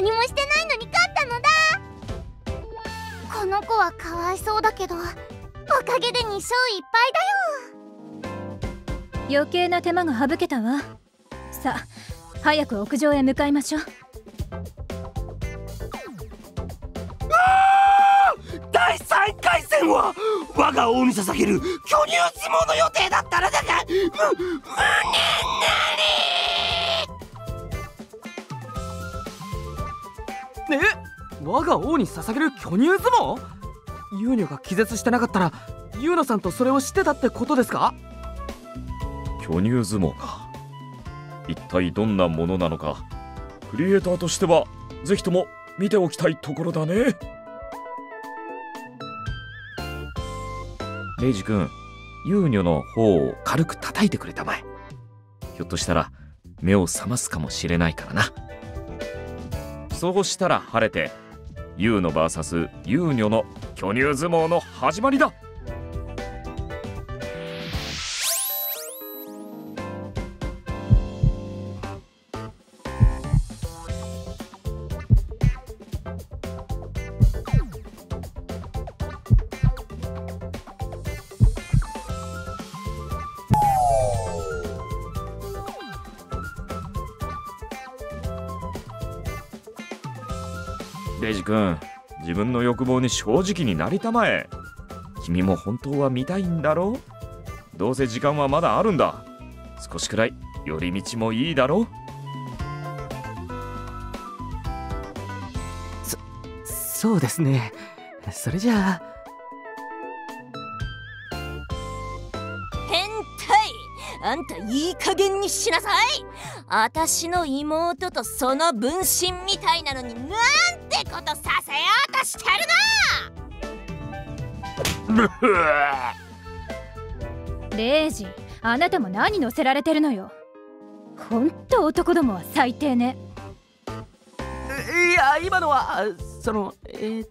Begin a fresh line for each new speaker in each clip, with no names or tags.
何もしてないのに勝ったのだ。この子はかわいそうだけどおかげで2勝1敗
だよ。余計な手間が省けたわ。さあ早く屋上へ向かいましょう。
第3回戦は我が王に捧げる巨乳相撲の予定だったのだがむ無念な
りえ我が王に捧げる巨乳相撲？ユーニョが気絶してなかったらユーノさんとそれを知ってたってことですか？
巨乳相撲か。一体どんなものなのか。クリエイターとしてはぜひとも見ておきたいところだね。レイジ君ユーニョの方を軽く叩いてくれたまえ。ひょっとしたら目を覚ますかもしれないからな。そうしたら晴れてユーノ VS ユーニョの巨乳相撲の始まりだ。に正直になりたまえ。君も本当は見たいんだろ？うどうせ時間はまだあるんだ。少しくらい寄り道もいいだろ？
そそうですね。それじゃあ。
変態！あんたいい加減にしなさい！私の妹とその分身みたいなのになんてことさせようとしてるの
レイジあなたも何乗せられてるのよ。ほんと男どもは最低ね。
いや今のはそのえー、っ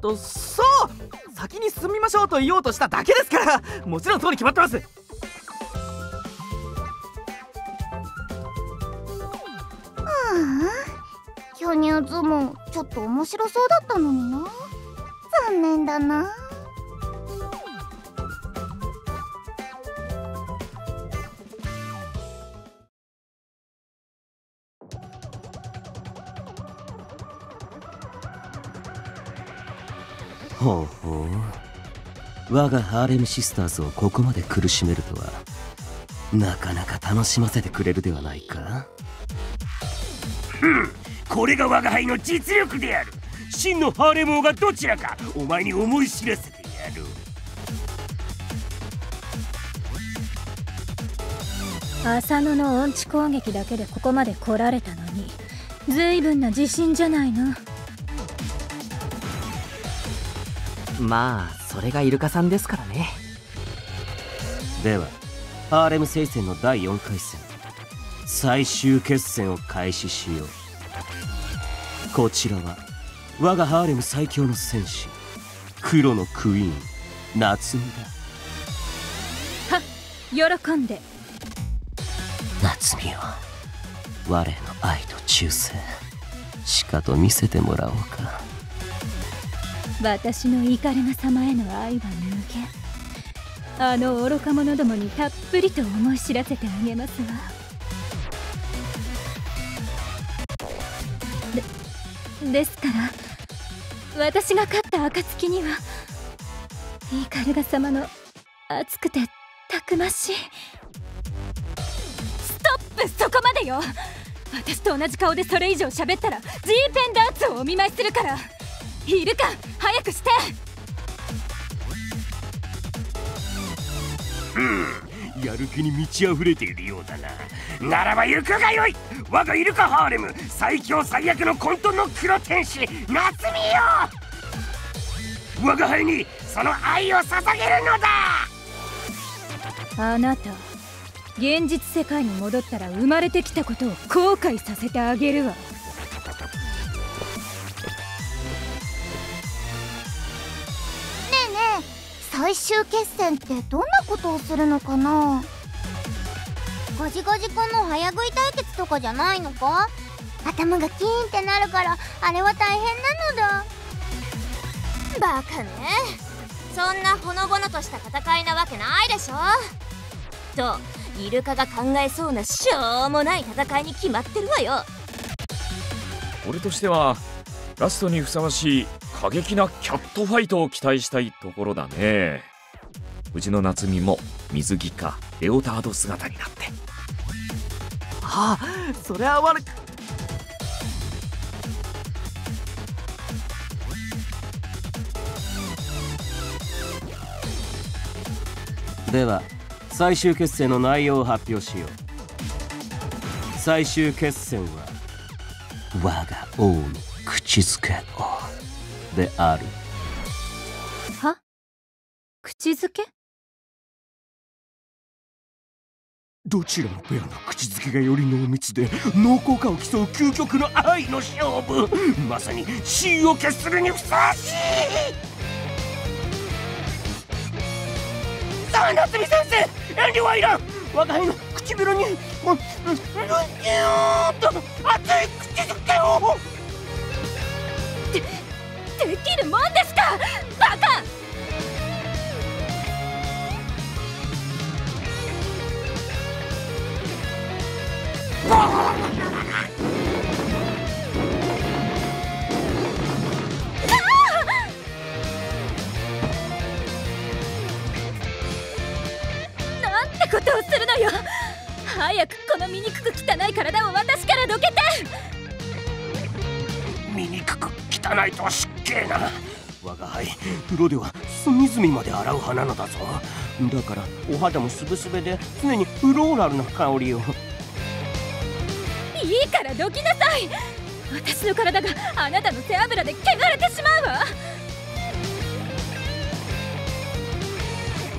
とそう先に進みましょうと言おうとしただけですから。もちろんそうに決まってます
巨乳相撲ちょっと面白そうだったのにな。残念だな。
ほうほう。我がハーレムシスターズをここまで苦しめるとはなかなか楽しませてくれるではないか。うんこれが我が輩の実力である。真のハーレム王がどちらかお前に思い知らせてやる。
浅野の音痴攻撃だけでここまで来られたのに随分な自信じゃないの。
まあそれがイルカさんですからね。
ではハーレム聖戦の第4回戦最終決戦を開始しようこちらは我がハーレム最強の戦士黒のクイーン夏美
だ。は喜んで。
夏美よ我の愛と忠誠しかと見せてもらおうか。
私の怒りが様への愛は無限あの愚か者どもにたっぷりと思い知らせてあげますわですから私が勝った暁にはイカルガ様の熱くてたくましい。ストップそこまでよ。私と同じ顔でそれ以上喋ったら G ペンダーツをお見舞いするから。いるか早くして。
うん。やる気に満ち溢れているようだな。ならば行くがよい。我がイルカハーレム最強最悪の混沌の黒天使夏美よ。我が輩にその愛を捧げるのだ。
あなた現実世界に戻ったら生まれてきたことを後悔させてあげるわ。
最終決戦ってどんなことをするのかな？ゴジゴジコの早食い対決とかじゃないのか？頭がキーンってなるからあれは大変なのだ。
バカね。そんなほのぼのとした戦いなわけないでしょ。とイルカが考えそうなしょうもない戦いに決まってるわよ。
俺としてはラストにふさわしい過激なキャットファイトを期待したいところだね。うちの夏美も水着かレオタード姿になって。
ああそれは悪く。
では最終決戦の内容を発表しよう。最終決戦は我が王に口づけ。をである。
は？口づけ？
どちらのペアの口づけがより濃密で濃厚かを競う究極の愛の勝負。まさに死を決するにふさわしい。さあ夏美先生遠慮はいらん。我が輩の唇にもうぎゅーっと熱い口づけを
できるもんですか？バカ！なんてことをするのよ！早くこの醜く汚い体を私からどけて！
醜く汚いとは失敬な。我が輩風呂では隅々まで洗う花なのだぞ。だからお肌もすべすべで常にフローラルな香りを。
いいからどきなさい。私の体があなたの背脂で汚れてしまうわ。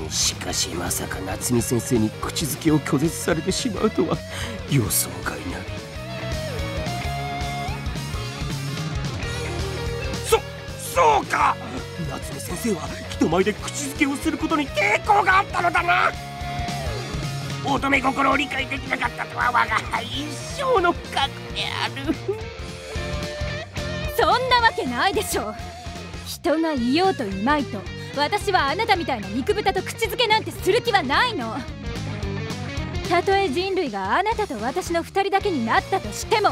しかしまさか夏美先生に口づけを拒絶されてしまうとは予想外な生は人前で口づけをすることに抵抗があったのだな。乙女心を理解できなかったとは我が輩一生の不覚である。
そんなわけないでしょう。人がいようといまいと私はあなたみたいな肉豚と口づけなんてする気はないの。たとえ人類があなたと私の二人だけになったとしても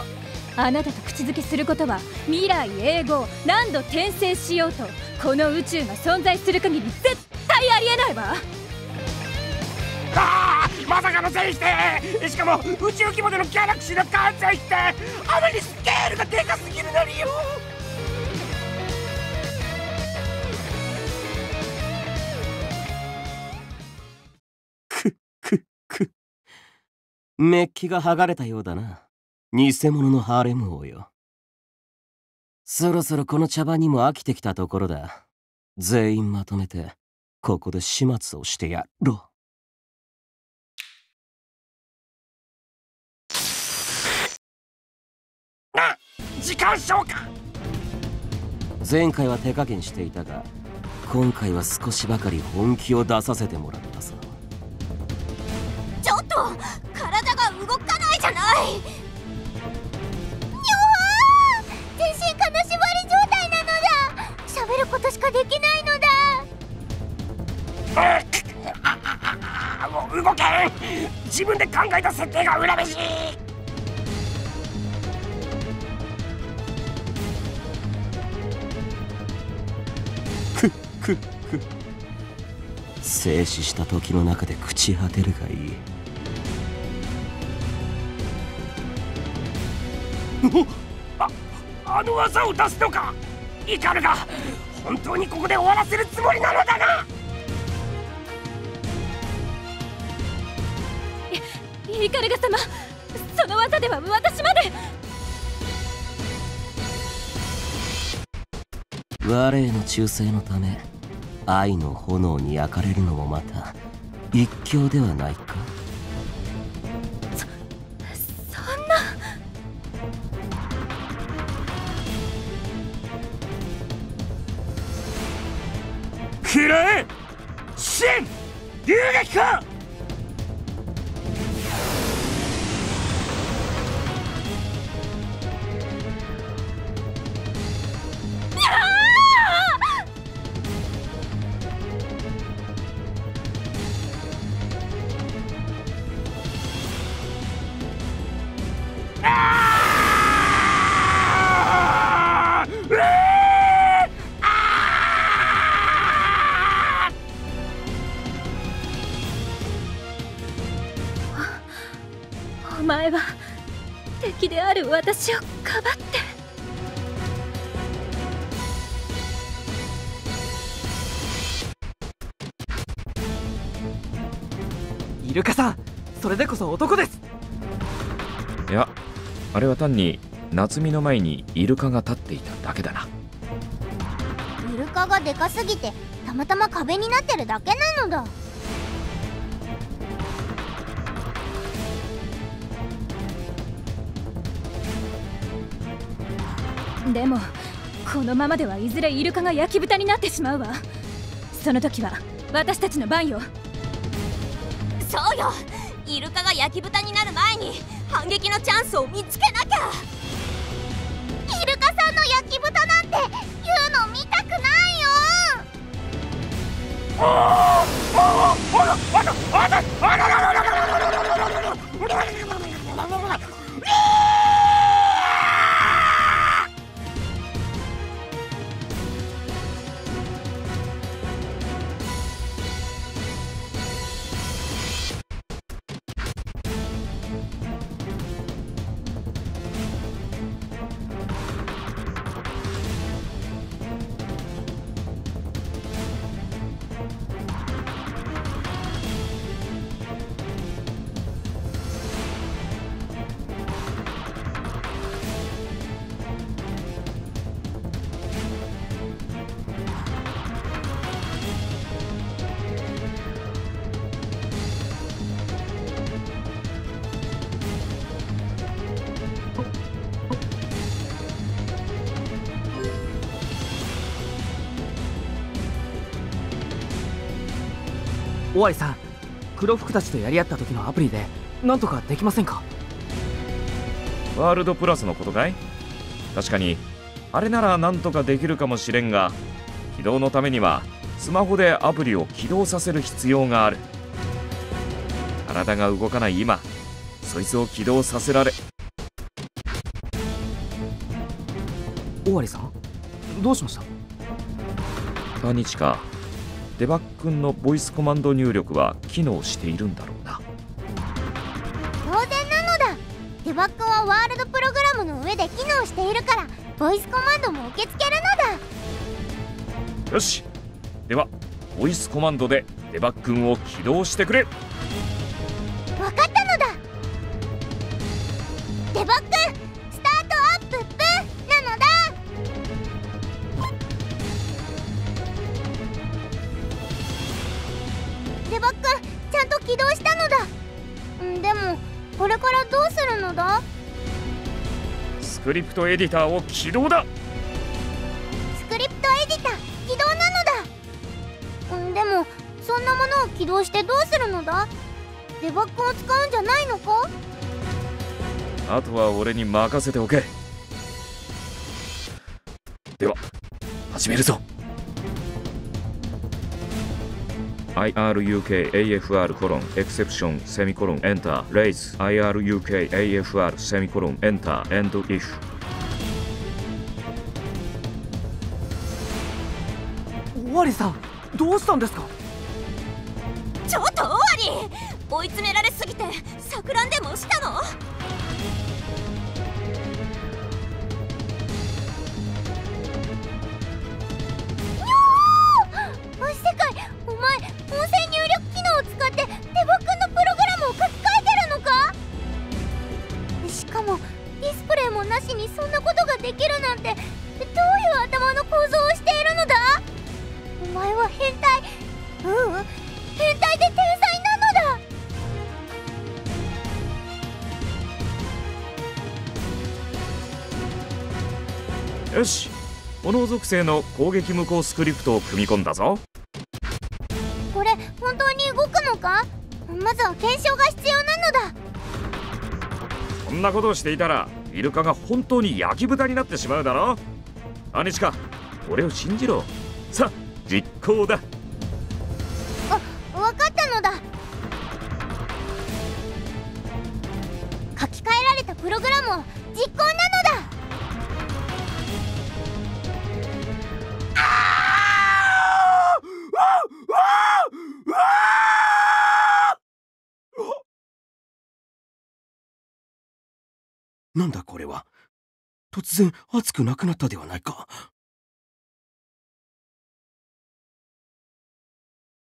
あなたと口づけすることは未来永劫何度転生しようとこの宇宙が存在する限り絶対ありえないわ。
ああまさかの全否定しかも宇宙規模でのギャラクシーの完全否定あまりスケールがでかすぎるのによ。くくく。メッキが剥がれたようだな偽物のハーレム王よ。そろそろこの茶番にも飽きてきたところだ。全員まとめてここで始末をしてやろう。な時間消化。前回は手加減していたが今回は少しばかり本気を出させてもらったぞ。
ちょっと体が動かないじゃない
ことしかできないのだ。
あもう動けん。自分で考えた設定が恨めしいくくく。静止した時の中で朽ち果てるがいい。おああの技を出すのか。イカルが本当にここで終わらせるつもりなのだな！
イカルガ様その技では私まで！
我への忠誠のため愛の炎に焼かれるのもまた一興ではないか？くらえ真流撃か。
単に夏美の前にイルカが立っていただけだな。
イルカがでかすぎてたまたま壁になってるだけなのだ。
でもこのままではいずれイルカが焼き豚になってしまうわ。その時は私たちの番よ。
そうよ。イルカが焼き豚になる前に反撃のチャンスを見つけ
黒服たちとやり合った時のアプリでなんとかできませんか？
ワールドプラスのことかい？確かにあれならなんとかできるかもしれんが起動のためにはスマホでアプリを起動させる必要がある。体が動かない今そいつを起動させられ。
尾張さん？どうしました？
タニチかデバッ君のボイスコマンド入力は機能しているんだろうな。
当然なのだ。デバッグはワールドプログラムの上で機能しているからボイスコマンドも受け付けるのだ。
よし。ではボイスコマンドでデバッ君を起動してくれリプトエディターを起動だ。
スクリプトエディター起動なのだ。んでもそんなものを起動してどうするのだ？デバッグを使うんじゃないのか？
あとは俺に任せておけ。では始めるぞ。IRUKAFR コロンエクセプションセミコロンエンターレイズ。IRUKAFR セミコロンエンターエンドイフ
尾張さんどうしたんですか？
ちょっと終わり追い詰められすぎて錯乱でもしたの？
おい世界お前音声入力機能を使ってデバッグのプログラムを書き換えてるのか？しかもディスプレイもなしにそんなことができるなんてどういう頭の構造前は変態。ううん。変態で天才なのだ。
よし。炎属性の攻撃無効スクリプトを組み込んだぞ。
これ本当に動くのか？まずは検証が必要なのだ。
そんなことをしていたらイルカが本当に焼き豚になってしまうだろアニチカ俺を信じろ。さあ実行だ。
わかったのだ。書き換えられたプログラムを実行なのだ。
なんだこれは。突然熱くなくなったではないか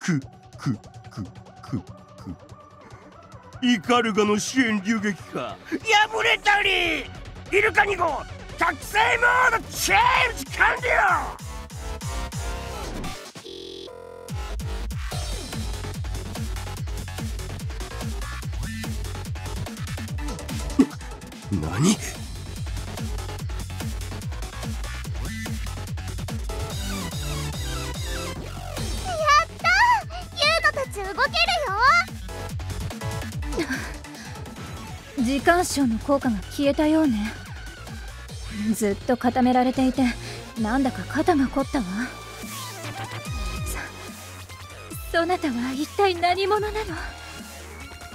くくくくく。イカルガの支援流撃か。破れたり。イルカ2号覚醒モードチェンジ完了。何？
ち動けるよ。
時間章の効果が消えたようね。ずっと固められていてなんだか肩が凝ったわ。そそなたは一体何者なの？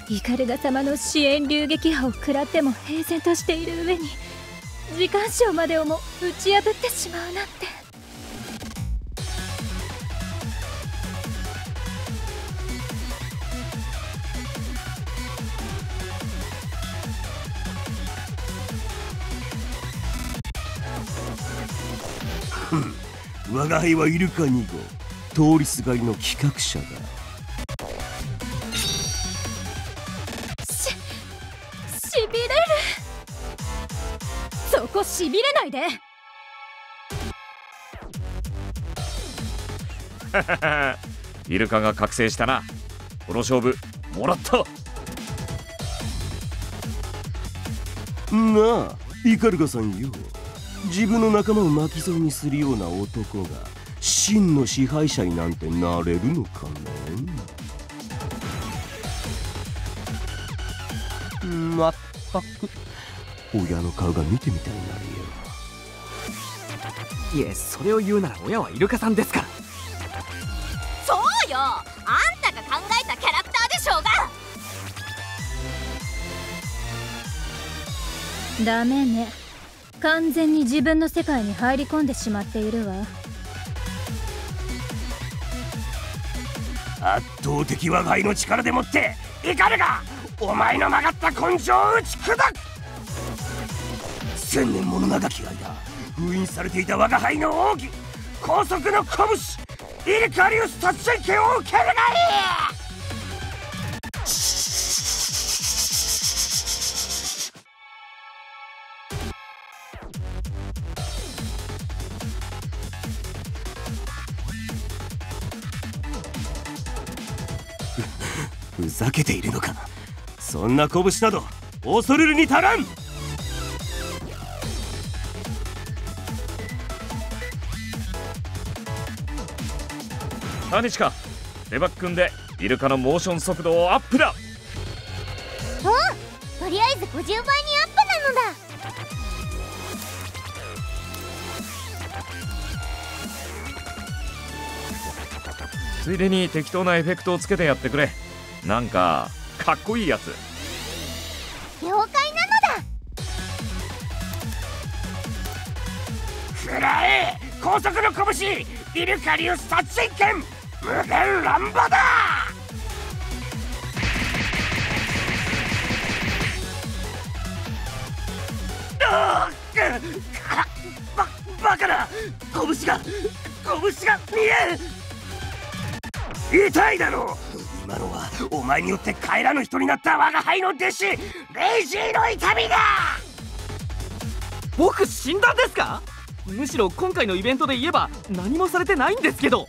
イカルガ様の支援流撃波を食らっても平然としている上に時間章までをも打ち破ってしまうなんて。
我が輩はイルカ2号通りすがりの企画者だ。
ししびれる。そこしびれないで。
イルカが覚醒したな。この勝負もらった。
なあイカルガさんよ自分の仲間を巻き添えにするような男が真の支配者になんてなれるのかね？まったく。親の顔が見てみたいになるよ
いえそれを言うなら親はイルカさんですから。
そうよ。あんたが考えたキャラクターでしょうが。
ダメね完全に自分の世界に入り込んでしまっているわ。
圧倒的我が輩の力でもってイカルガお前の曲がった根性を打ち砕く。千年もの長き間封印されていた我が輩の奥義。高速の拳。イルカリウス達成権を受けるがいふけているのか。そんな拳など恐るるに足らん。
タカデバックンでイルカのモーション速度をアップだ。
うんとりあえず50倍にアップなのだ。
ついでに適当なエフェクトをつけてやってくれなんかかっこいいやつ。
了解なのだ。
くらえ高速の拳イルカリウス達成権無限乱暴だ。あーくかババカだ拳が拳が見えん。痛いだろう今のはお前によって帰らぬ人になった我が輩の弟子レイジーの痛みだ。
僕死んだんですか？むしろ今回のイベントで言えば何もされてないんですけど。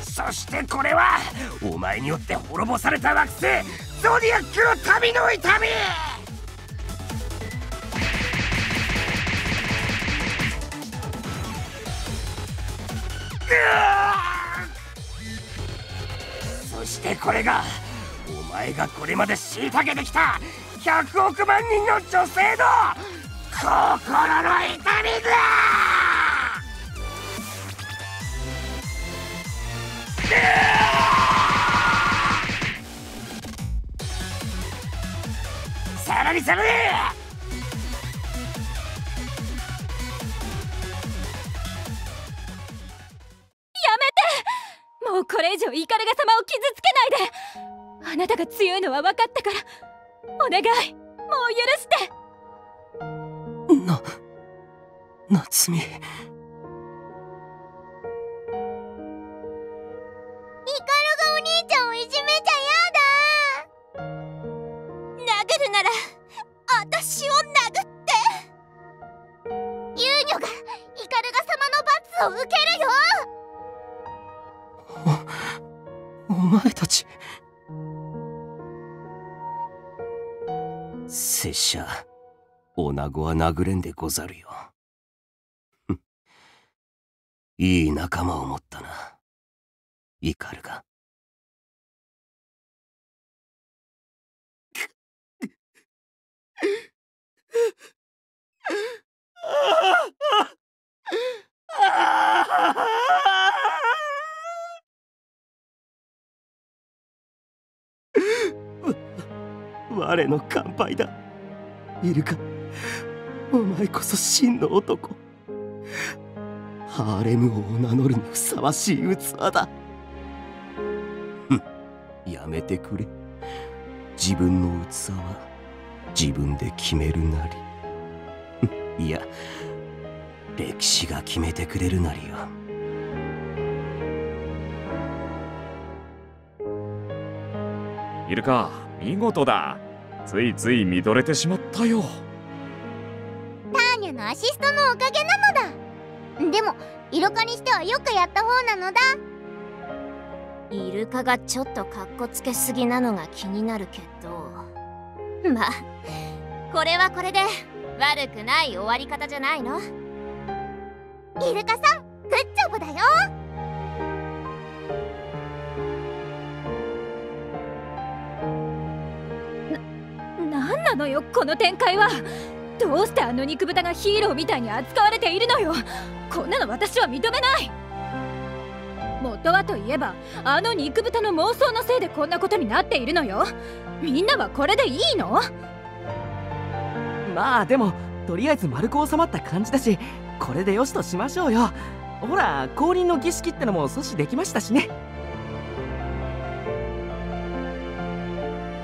そしてこれはお前によって滅ぼされた惑星ゾディアックの旅の痛みうわしてこれがお前がこれまで虐げてきた100億万人の女性の心の痛みださらにさらに
これ以上イカガ様を傷つけないで。あなたが強いのは分かったから。お願い。もう許して。
な夏美。
イカルお兄ちゃんをいじめちゃやだ。
殴るなら私を殴って。
遊女がイカル様の罰を受けるよ。
前たち。拙者女子は殴れんでござるよ。いい仲間を持ったな。イカルが 我の乾杯だ。イルカお前こそ真の男。ハーレム王を名乗るにふさわしい器だ。やめてくれ。自分の器は自分で決めるなり。いや歴史が決めてくれるなりよ。
イルカ見事だ。ついつい見とれてしまったよ。
ターニャのアシストのおかげなのだ。でもイルカにしてはよくやった方なのだ。
イルカがちょっとカッコつけすぎなのが気になるけど。まあこれはこれで悪くない終わり方じゃないの。
イルカさんグッジョブだよ
なのよこの展開は。どうしてあの肉豚がヒーローみたいに扱われているのよ。こんなの私は認めない。元はといえばあの肉豚の妄想のせいでこんなことになっているのよ。みんなはこれでいいの？
まあでもとりあえず丸く収まった感じだしこれでよしとしましょうよ。ほら降臨の儀式ってのも阻止できましたしね。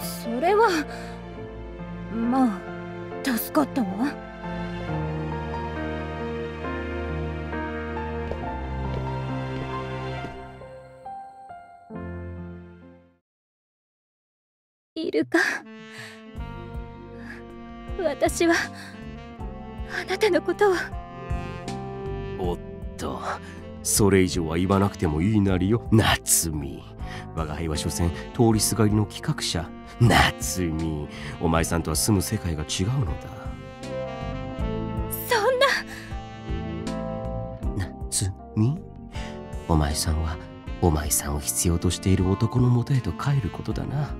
それはまあ助かったわ。いるか私はあなたのことを。
おっとそれ以上は言わなくてもいいなりよ夏美我が輩は所詮通りすがりの企画者。夏美お前さんとは住む世界が違うのだ。
そんな。
夏美お前さんはお前さんを必要としている男のもとへと帰ることだな。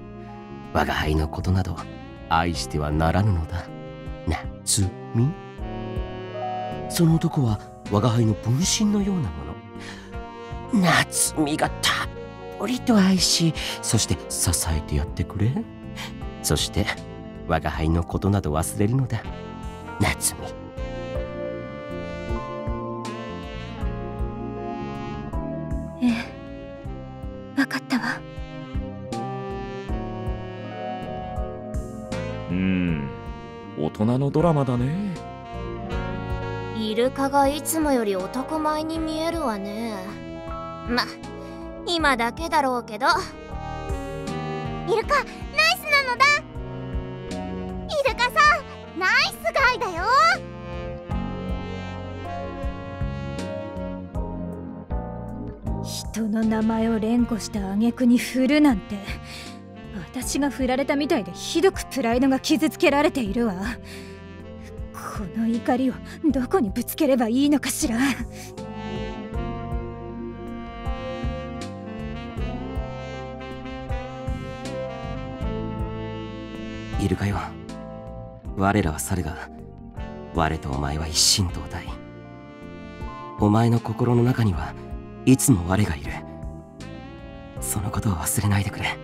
我が輩のことなど愛してはならぬのだ。夏美その男は我が輩の分身のようなもの。夏美がたりと愛しそして支えてやってくれ。そして我が輩のことなど忘れるのだ。夏美。
ええ分かったわ。
うん大人のドラマだね。
イルカがいつもより男前に見えるわね。ま今だけだろうけど。
イルカナイスなのだ。イルカさんナイスガイだよ。
人の名前を連呼した挙句に振るなんて私が振られたみたいでひどくプライドが傷つけられているわ。この怒りをどこにぶつければいいのかしら
いるかよ。我らは猿が我とお前は一心同体。お前の心の中にはいつも我がいる。そのことを忘れないでくれ。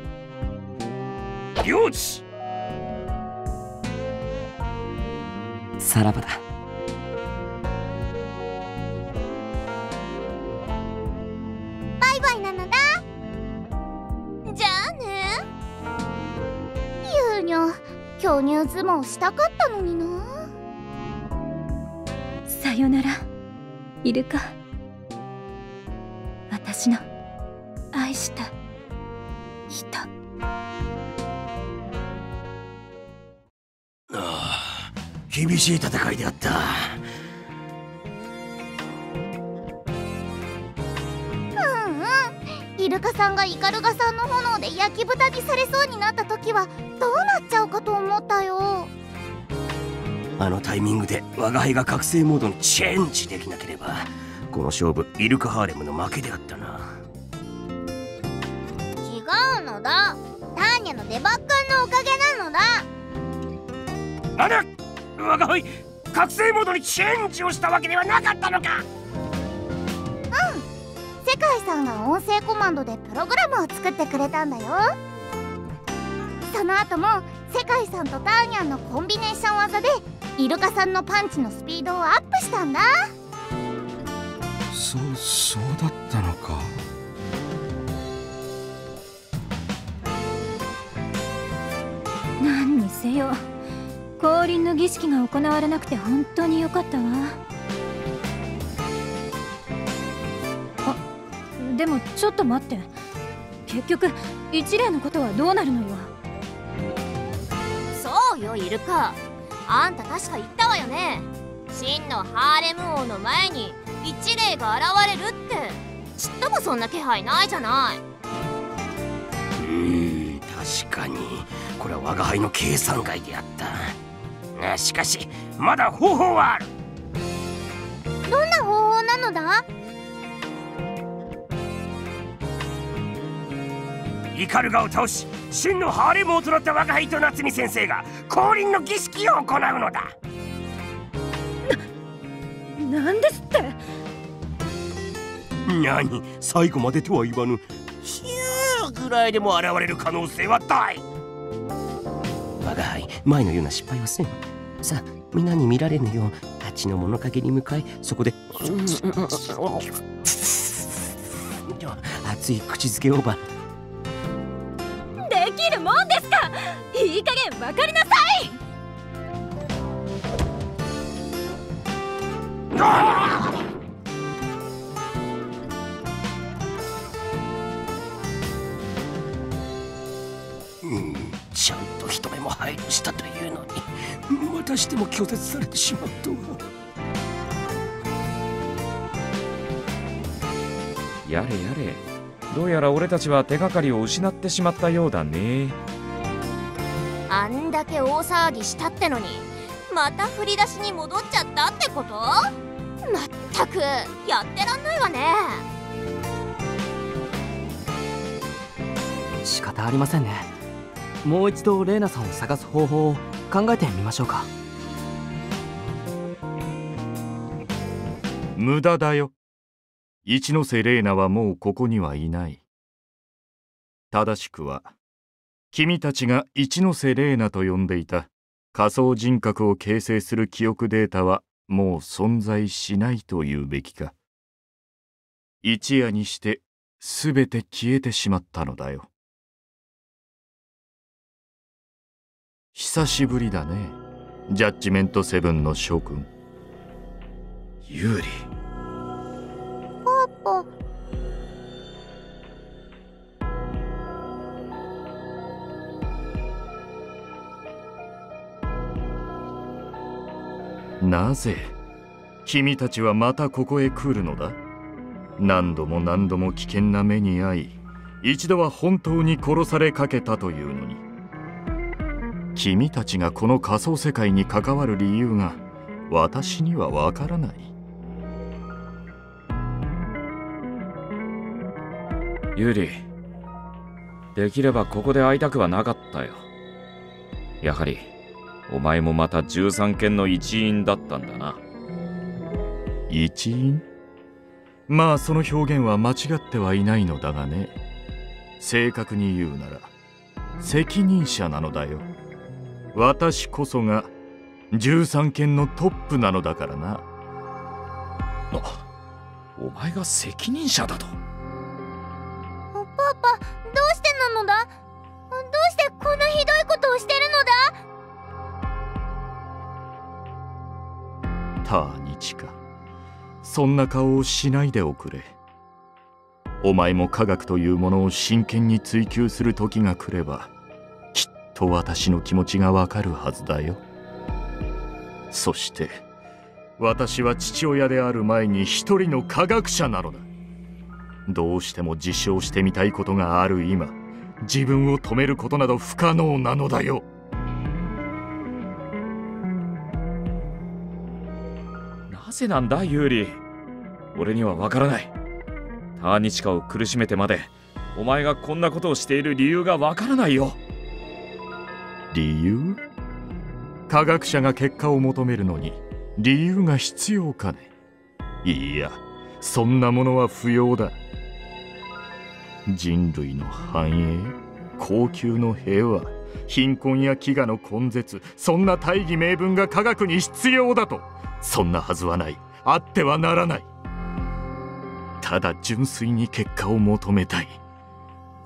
よし！
さらばだ。
バイバイなのだ。
じゃあね。
ユーニョ巨乳相撲したかったのにな。
ささよなら。イルカ私の愛した人。
ああ厳しい戦いであった
ルカさんがイカルガさんの炎で焼き豚にされそうになった時はどうなっちゃうかと思ったよ。
あのタイミングで我が輩が覚醒モードにチェンジできなければこの勝負イルカハーレムの負けであったな。
違うのだ。ターニャのデバッカンのおかげなのだ。
あら我が輩覚醒モードにチェンジをしたわけではなかったのか
世界さんが音声コマンドでプログラムを作ってくれたんだよ。その後も世界さんとターニャンのコンビネーション技でイルカさんのパンチのスピードをアップしたんだ。
そうそうだったのか。
何にせよ降臨の儀式が行われなくて本当によかったわでもちょっと待って。結局一例のことはどうなるのよ。
そうよイルカ。あんた確か言ったわよね。真のハーレム王の前に一霊が現れるって。ちっともそんな気配ないじゃない。う
ーん確かに。これは我が輩の計算外であった。あしかしまだ方法はある。
どんな方法なのだ？
イカルガを倒し真のハーレムをとなった我が輩と夏美先生が降臨の儀式を行うのだ。
なんですって？
何最後までとは言わぬヒューぐらいでも現れる可能性は大。我が輩前のような失敗はせん。さあ皆に見られぬよう蜂の物陰に向かいそこで熱い口づけオーバー
できるもんですか？いい加減分かりなさい！
うんちゃんと人目も配慮したというのにまたしても拒絶されてしまったわ。
やれやれどうやら俺たちは手がかりを失ってしまったようだね。
あんだけ大騒ぎしたってのにまた振り出しに戻っちゃったってこと？まったくやってらんないわね。
仕方ありませんね。もう一度レイナさんを探す方法を考えてみましょうか。
無駄だよ一ノ瀬レイナはもうここにはいない。正しくは君たちが一ノ瀬レイナと呼んでいた。仮想人格を形成する記憶データはもう存在しないというべきか。一夜にして全て消えてしまったのだよ。久しぶりだね。ジャッジメントセブンの諸君。
有利
パ
なぜ君たちはまたここへ来るのだ？何度も何度も危険な目に遭い一度は本当に殺されかけたというのに。君たちがこの仮想世界に関わる理由が私にはわからない。
ユリできればここで会いたくはなかったよ。やはりお前もまた13件の一員だったんだな。
一員？まあその表現は間違ってはいないのだがね。正確に言うなら責任者なのだよ。私こそが13件のトップなのだからな。
お前が責任者だと？
パどうしてなのだ？どうしてこんなひどいことをしてるのだ？
ターニチかそんな顔をしないでおくれ。お前も科学というものを真剣に追求する時が来ればきっと私の気持ちがわかるはずだよ。そして私は父親である前に一人の科学者なのだ。どうしても実証してみたいことがある今自分を止めることなど不可能なのだよ。
なぜなんだユーリ。俺にはわからない。ターニチカを苦しめてまでお前がこんなことをしている理由がわからないよ。
理由？科学者が結果を求めるのに理由が必要かね。いやそんなものは不要だ。人類の繁栄高級の平和貧困や飢餓の根絶そんな大義名分が科学に必要だと。そんなはずはない。あってはならない。ただ純粋に結果を求めたい。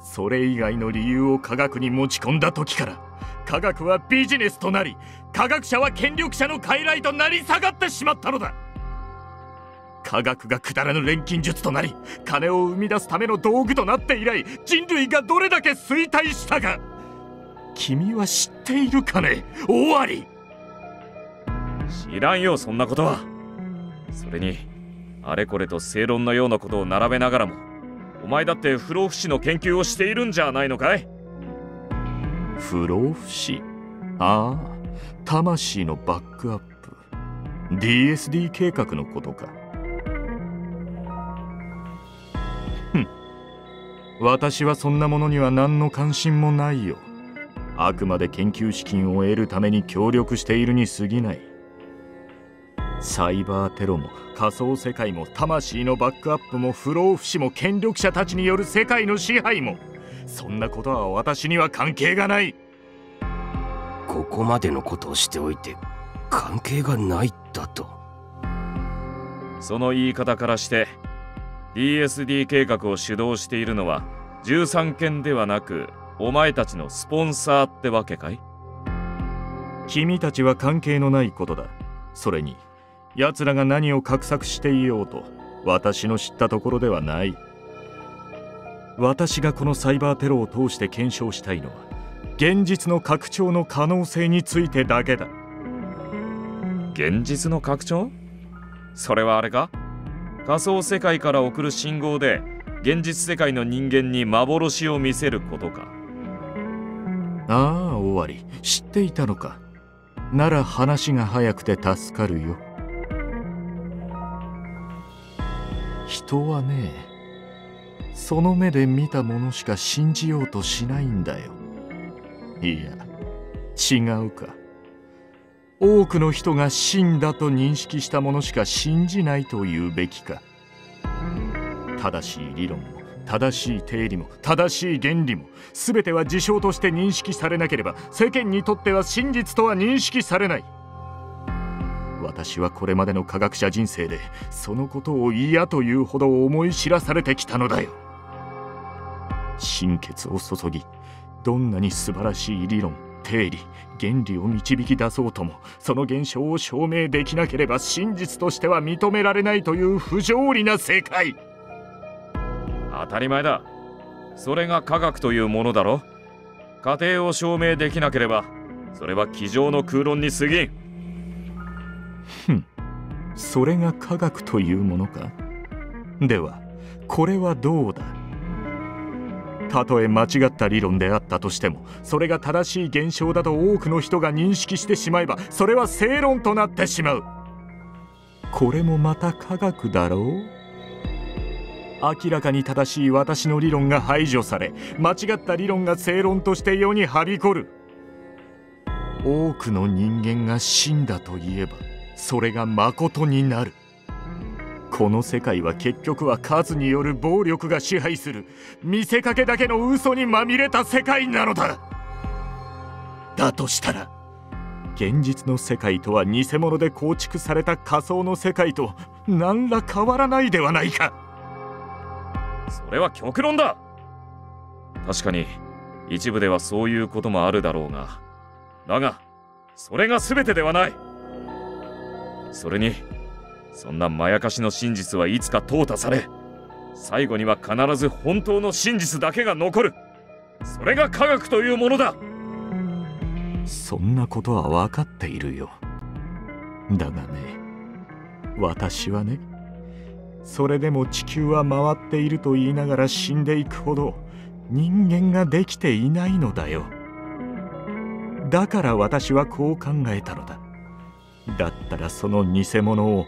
それ以外の理由を科学に持ち込んだ時から科学はビジネスとなり科学者は権力者の傀儡となり下がってしまったのだ。科学がくだらぬ錬金術となり金を生み出すための道具となって以来人類がどれだけ衰退したか。君は知っているかね？終わり。
知らんよそんなことは。それにあれこれと正論のようなことを並べながらもお前だって不老不死の研究をしているんじゃないのかい？
不老不死？ああ魂のバックアップ。DSD 計画のことか私はそんなものには何の関心もないよ。あくまで研究資金を得るために協力しているに過ぎない。サイバーテロも仮想世界も魂のバックアップも不老不死も権力者たちによる世界の支配もそんなことは私には関係がない。
ここまでのことをしておいて関係がないだと。
その言い方からして DSD 計画を主導しているのは13件ではなくお前たちのスポンサーってわけかい？
君たちは関係のないことだ。それに奴らが何を画策していようと私の知ったところではない。私がこのサイバーテロを通して検証したいのは現実の拡張の可能性についてだけだ。
現実の拡張？それはあれか？仮想世界から送る信号で現実世界の人間に幻を見せることか。
ああ終わり。知っていたのか。なら話が早くて助かるよ。人はねその目で見たものしか信じようとしないんだよ。いや違うか。多くの人が真だと認識したものしか信じないと言うべきか。正しい理論も正しい定理も正しい原理も全ては事象として認識されなければ世間にとっては真実とは認識されない。私はこれまでの科学者人生でそのことを嫌というほど思い知らされてきたのだよ。心血を注ぎどんなに素晴らしい理論定理原理を導き出そうともその現象を証明できなければ真実としては認められないという不条理な世界。
当たり前だ。それが科学というものだろ。過程を証明できなければそれは机上の空論に過ぎん。
ふん。それが科学というものか。ではこれはどうだ？たとえ間違った理論であったとしてもそれが正しい現象だと多くの人が認識してしまえばそれは正論となってしまう。これもまた科学だろう？明らかに正しい私の理論が排除され間違った理論が正論として世にはびこる。多くの人間が死んだといえばそれが誠になる。この世界は結局は数による暴力が支配する見せかけだけの嘘にまみれた世界なのだ。だとしたら現実の世界とは偽物で構築された仮想の世界と何ら変わらないではないか。
それは極論だ。確かに一部ではそういうこともあるだろうが。だがそれが全てではない。それにそんなまやかしの真実はいつか淘汰され最後には必ず本当の真実だけが残る。それが科学というものだ。
そんなことは分かっているよ。だがね私はねそれでも地球は回っていると言いながら死んでいくほど人間ができていないのだよ。だから私はこう考えたのだ。だったらその偽物を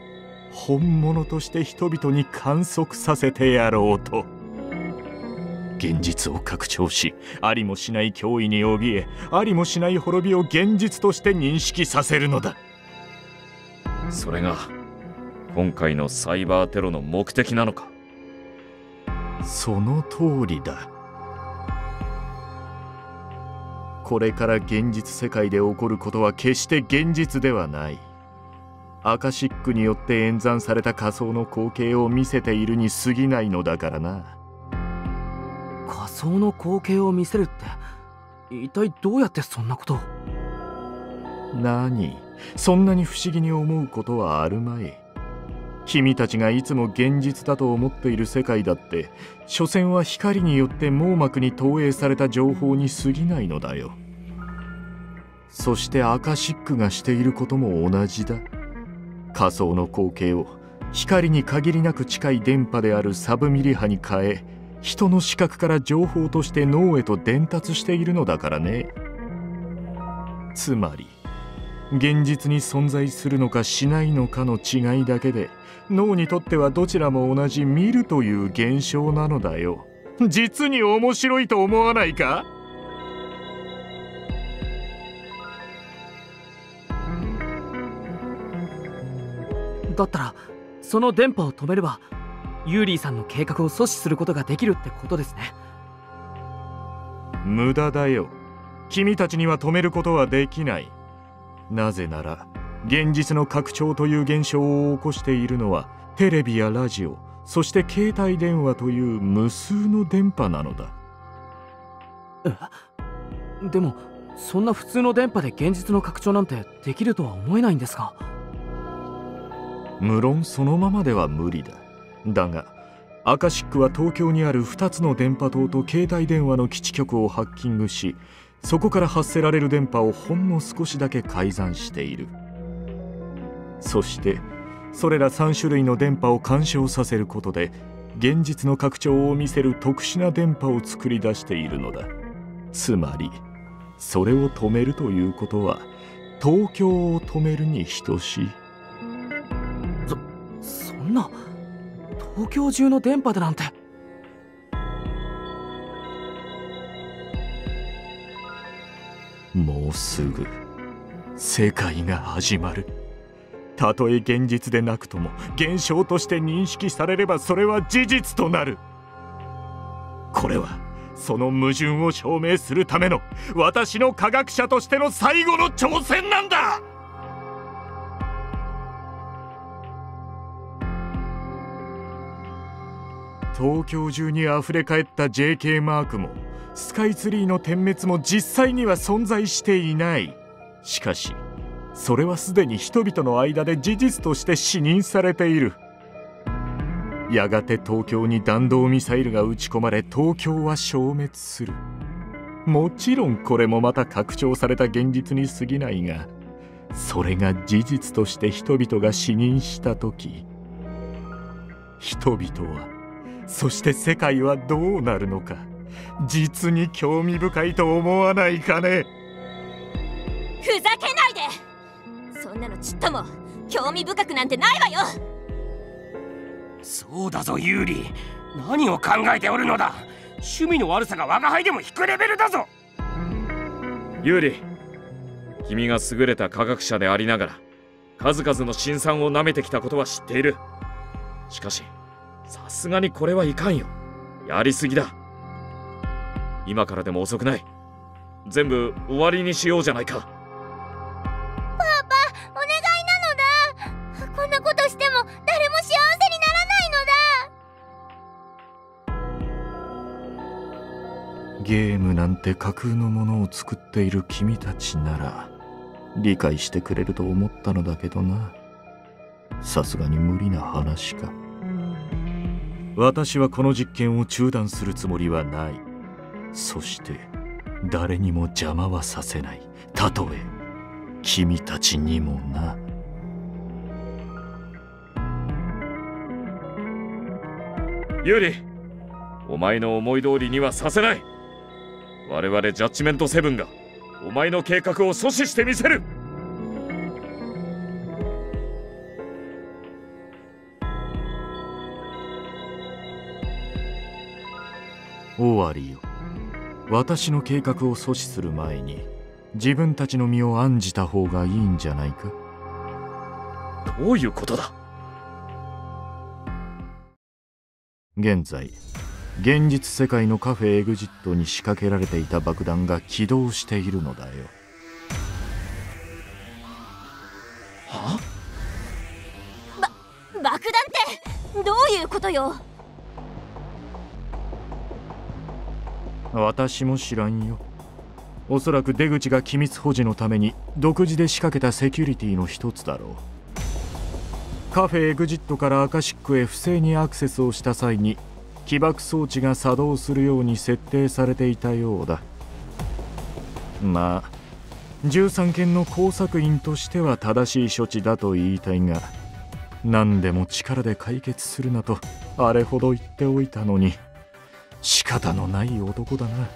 本物として人々に観測させてやろうと。現実を拡張しありもしない脅威に怯えありもしない滅びを現実として認識させるのだ。
それが今回のサイバーテロの目的なのか。
その通りだ。これから現実世界で起こることは決して現実ではないアカシックによって演算された仮想の光景を見せているに過ぎないのだからな。
仮想の光景を見せるって一体どうやってそんなことを？
何？そんなに不思議に思うことはあるまい。君たちがいつも現実だと思っている世界だって所詮は光によって網膜に投影された情報に過ぎないのだよ。そしてアカシックがしていることも同じだ仮想の光景を光に限りなく近い電波であるサブミリ波に変え人の視覚から情報として脳へと伝達しているのだからね。つまり現実に存在するのかしないのかの違いだけで脳にとってはどちらも同じ見るという現象なのだよ。実に面白いと思わないか？
だったらその電波を止めればユーリーさんの計画を阻止することができるってことですね。
無駄だよ。君たちには止めることはできない。なぜなら現実の拡張という現象を起こしているのはテレビやラジオそして携帯電話という無数の電波なのだ。
えでもそんな普通の電波で現実の拡張なんてできるとは思えないんですが
無論そのままでは無理だ。だがアカシックは東京にある2つの電波塔と携帯電話の基地局をハッキングしそこから発せられる電波をほんの少しだけ改ざんしている。そしてそれら3種類の電波を干渉させることで現実の拡張を見せる特殊な電波を作り出しているのだ。つまりそれを止めるということは東京を止めるに等しい。
な。東京中の電波でなんて。
もうすぐ世界が始まる。たとえ現実でなくとも現象として認識されればそれは事実となる。これはその矛盾を証明するための私の科学者としての最後の挑戦なんだ!東京中にあふれ返った JK マークもスカイツリーの点滅も実際には存在していない。しかしそれはすでに人々の間で事実として視認されている。やがて東京に弾道ミサイルが撃ち込まれ東京は消滅する。もちろんこれもまた拡張された現実に過ぎないがそれが事実として人々が視認した時人々はそして世界はどうなるのか。実に興味深いと思わないかね。
ふざけないで。そんなのちっとも興味深くなんてないわよ。
そうだぞユーリ。何を考えておるのだ。趣味の悪さが我が輩でも引くレベルだぞ。
ユーリ君が優れた科学者でありながら数々の辛酸をなめてきたことは知っている。しかしさすがにこれはいかんよ。やりすぎだ。今からでも遅くない。全部終わりにしようじゃないか。
パパお願いなのだ。こんなことしても誰も幸せにならないのだ。
ゲームなんて架空のものを作っている君たちなら理解してくれると思ったのだけどな。さすがに無理な話か私はこの実験を中断するつもりはない。そして誰にも邪魔はさせない。たとえ君たちにもな。
ユーリお前の思い通りにはさせない。我々ジャッジメントセブンがお前の計画を阻止してみせる。
終わりよ。私の計画を阻止する前に自分たちの身を案じた方がいいんじゃないか？
どういうことだ？
現在現実世界のカフェエグジットに仕掛けられていた爆弾が起動しているのだよ。
は？
爆弾ってどういうことよ？
私も知らんよ。おそらく出口が機密保持のために独自で仕掛けたセキュリティの一つだろう。カフェエグジットからアカシックへ不正にアクセスをした際に起爆装置が作動するように設定されていたようだ。まあ13件の工作員としては正しい処置だと言いたいが何でも力で解決するなとあれほど言っておいたのに。仕方のない男だな。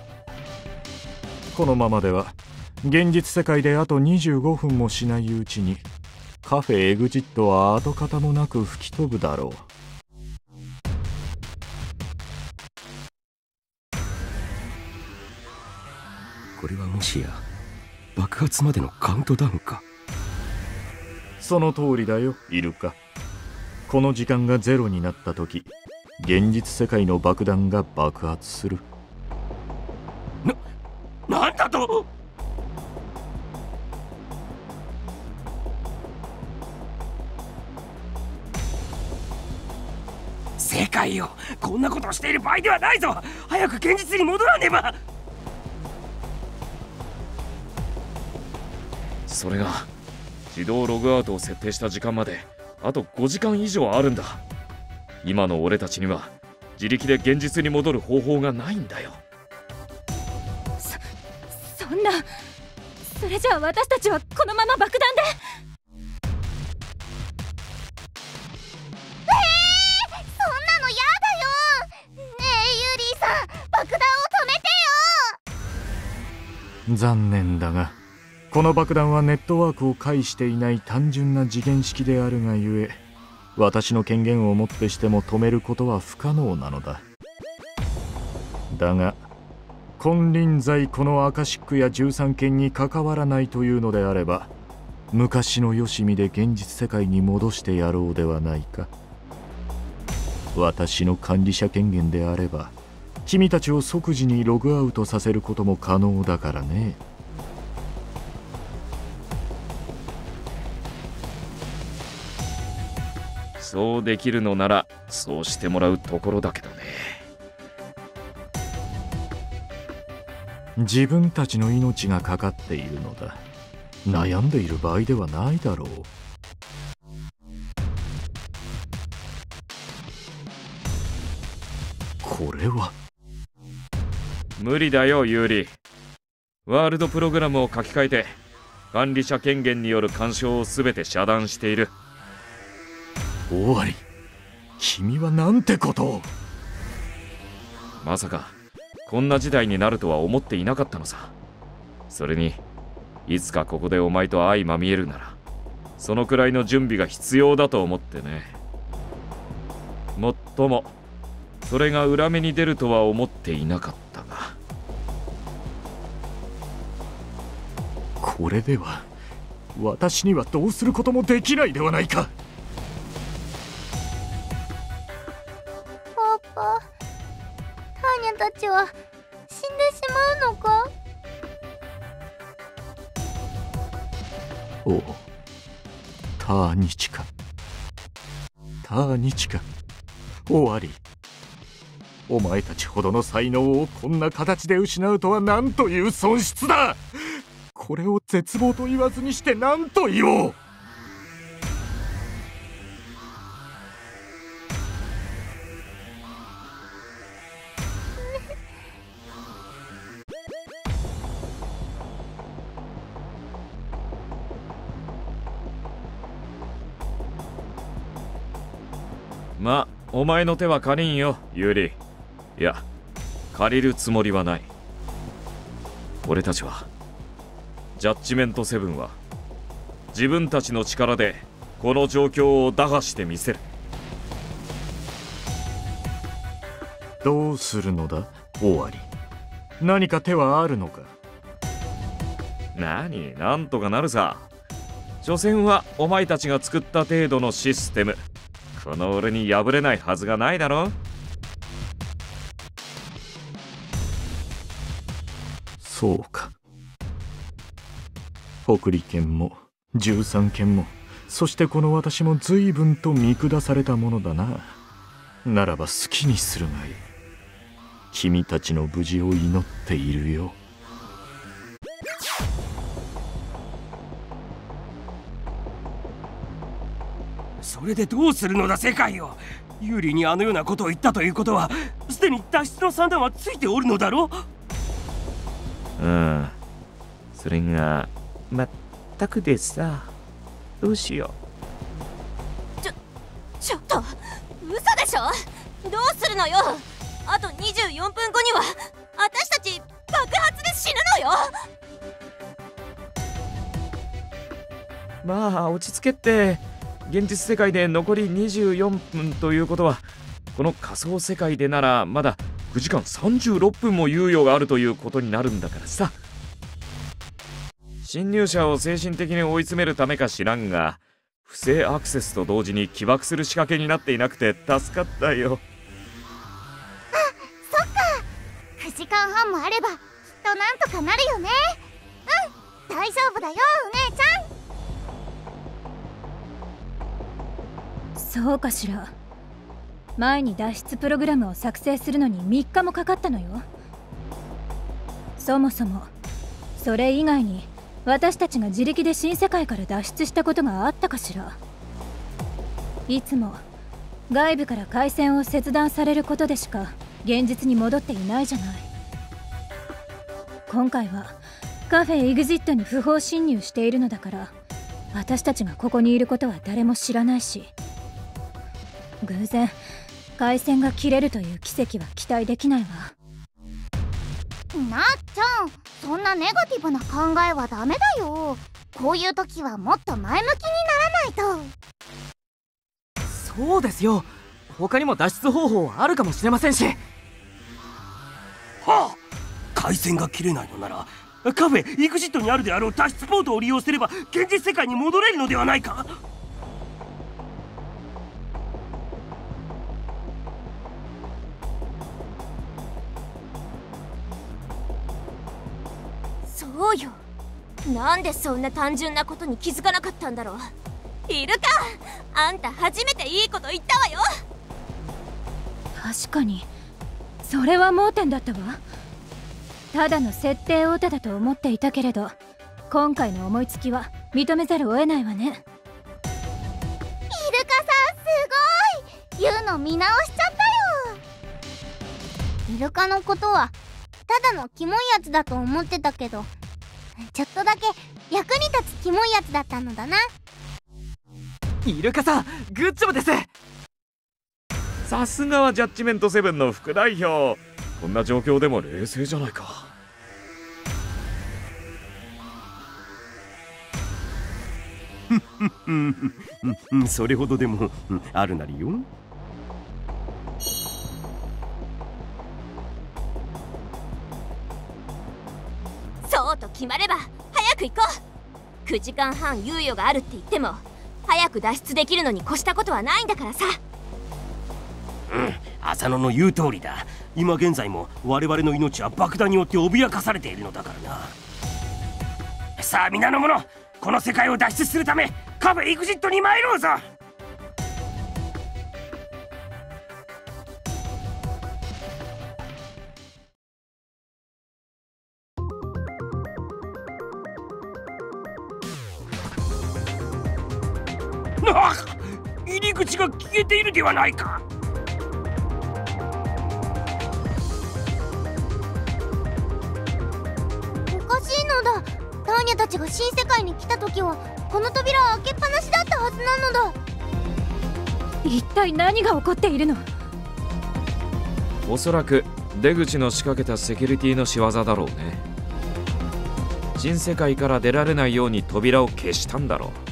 このままでは現実世界であと25分もしないうちにカフェエグジットは跡形もなく吹き飛ぶだろう。
これはもしや爆発までのカウントダウンか？
その通りだよイルカ。この時間がゼロになった時現実世界の爆弾が爆発する。
なんだと？世界よこんなことをしている場合ではないぞ。早く現実に戻らねば。
それが自動ログアウトを設定した時間まであと5時間以上あるんだ今の俺たちには自力で現実に戻る方法がないんだよ。
そんなそれじゃあ私たちはこのまま爆弾で。
そんなのやだよ。ねえユーリーさん爆弾を止めてよ。
残念だがこの爆弾はネットワークを介していない単純な次元式であるがゆえ私の権限をもってしても止めることは不可能なのだ。だが金輪際このアカシックや13件に関わらないというのであれば昔のよしみで現実世界に戻してやろうではないか。私の管理者権限であれば君たちを即時にログアウトさせることも可能だからね。
そうできるのならそうしてもらうところだけどね。
自分たちの命がかかっているのだ。悩んでいる場合ではないだろう。これは。
無理だよユーリ。ワールドプログラムを書き換えて管理者権限による干渉を全て遮断している
終わり。君はなんてことを。
まさかこんな時代になるとは思っていなかったのさ。それにいつかここでお前と相まみえるならそのくらいの準備が必要だと思ってね。もっともそれが裏目に出るとは思っていなかったが。
これでは私にはどうすることもできないではないか
パパターニャたちは死んでしまうのか？
おう。ターニチかターニチか終わり。お前たちほどの才能をこんな形で失うとは何という損失だ。これを絶望と言わずにして何と言おう。
お前の手は借りんよユーリ。いや借りるつもりはない。俺たちはジャッジメントセブンは自分たちの力でこの状況を打破してみせる。
どうするのだ終わり。何か手はあるのか。
何？なんとかなるさ。所詮はお前たちが作った程度のシステムこの俺に破れないはずがないだろ？
そうか。北利県も13県もそしてこの私も随分と見下されたものだな。ならば好きにするがいい。君たちの無事を祈っているよ。
それでどうするのだ世界を。有利にあのようなことを言ったということはすでに脱出の算段はついておるのだろ
う。ん。それがまったくでさ。どうしよ
ちょっと嘘でしょ？どうするのよ？あと24分後には私たち爆発で死ぬのよ！
うまあ落ち着けって現実世界で残り24分ということはこの仮想世界でならまだ9時間36分も猶予があるということになるんだからさ。侵入者を精神的に追い詰めるためか知らんが不正アクセスと同時に起爆する仕掛けになっていなくて助かったよ。あそっか。
9時間半もあればきっとなんとかなるよね。うん。大丈夫だよお姉ちゃん。
そうかしら。前に脱出プログラムを作成するのに3日もかかったのよ。そもそもそれ以外に私たちが自力で新世界から脱出したことがあったかしら。いつも外部から回線を切断されることでしか現実に戻っていないじゃない。今回はカフェ EXIT に不法侵入しているのだから私たちがここにいることは誰も知らないし偶然回線が切れるという奇跡は期待できないわ。
なっちゃんそんなネガティブな考えはダメだよ。こういう時はもっと前向きにならないと。
そうですよ。他にも脱出方法はあるかもしれませんし。
はあ。回線が切れないのならカフェ EXIT にあるであろう脱出ポートを利用すれば現実世界に戻れるのではないか
そうよ。なんでそんな単純なことに気づかなかったんだろう。いるか。あんた初めていいこと言ったわよ。
確かに。それは盲点だったわ。ただの設定オタだと思っていたけれど今回の思いつきは認めざるを得ないわね。
イルカさんすごい。言うの見直しちゃったよ。イルカのことはただのキモいやつだと思ってたけどちょっとだけ役に立つキモいやつだったのだな。
イルカさんグッジョブです。
さすがはジャッジメントセブンの副代表。こんな状況でも冷静じゃないか。
それほどでもうんあるなりよ
そうと決まれば早く行こう。9時間半猶予があるって言っても早く脱出できるのに越したことはないんだからさ。
うん浅野の言う通りだ。今現在も我々の命は爆弾によって脅かされているのだからな。さあ皆の者この世界を脱出するためカフェ EXIT に参ろうぞ。入り口が消えているではないか。
おかしいのだ。ターニャたちが新世界に来た時はこの扉は開けっぱなしだったはずなのだ。
一体何が起こっているの？
おそらく出口の仕掛けたセキュリティの仕業だろうね。新世界から出られないように扉を消したんだろう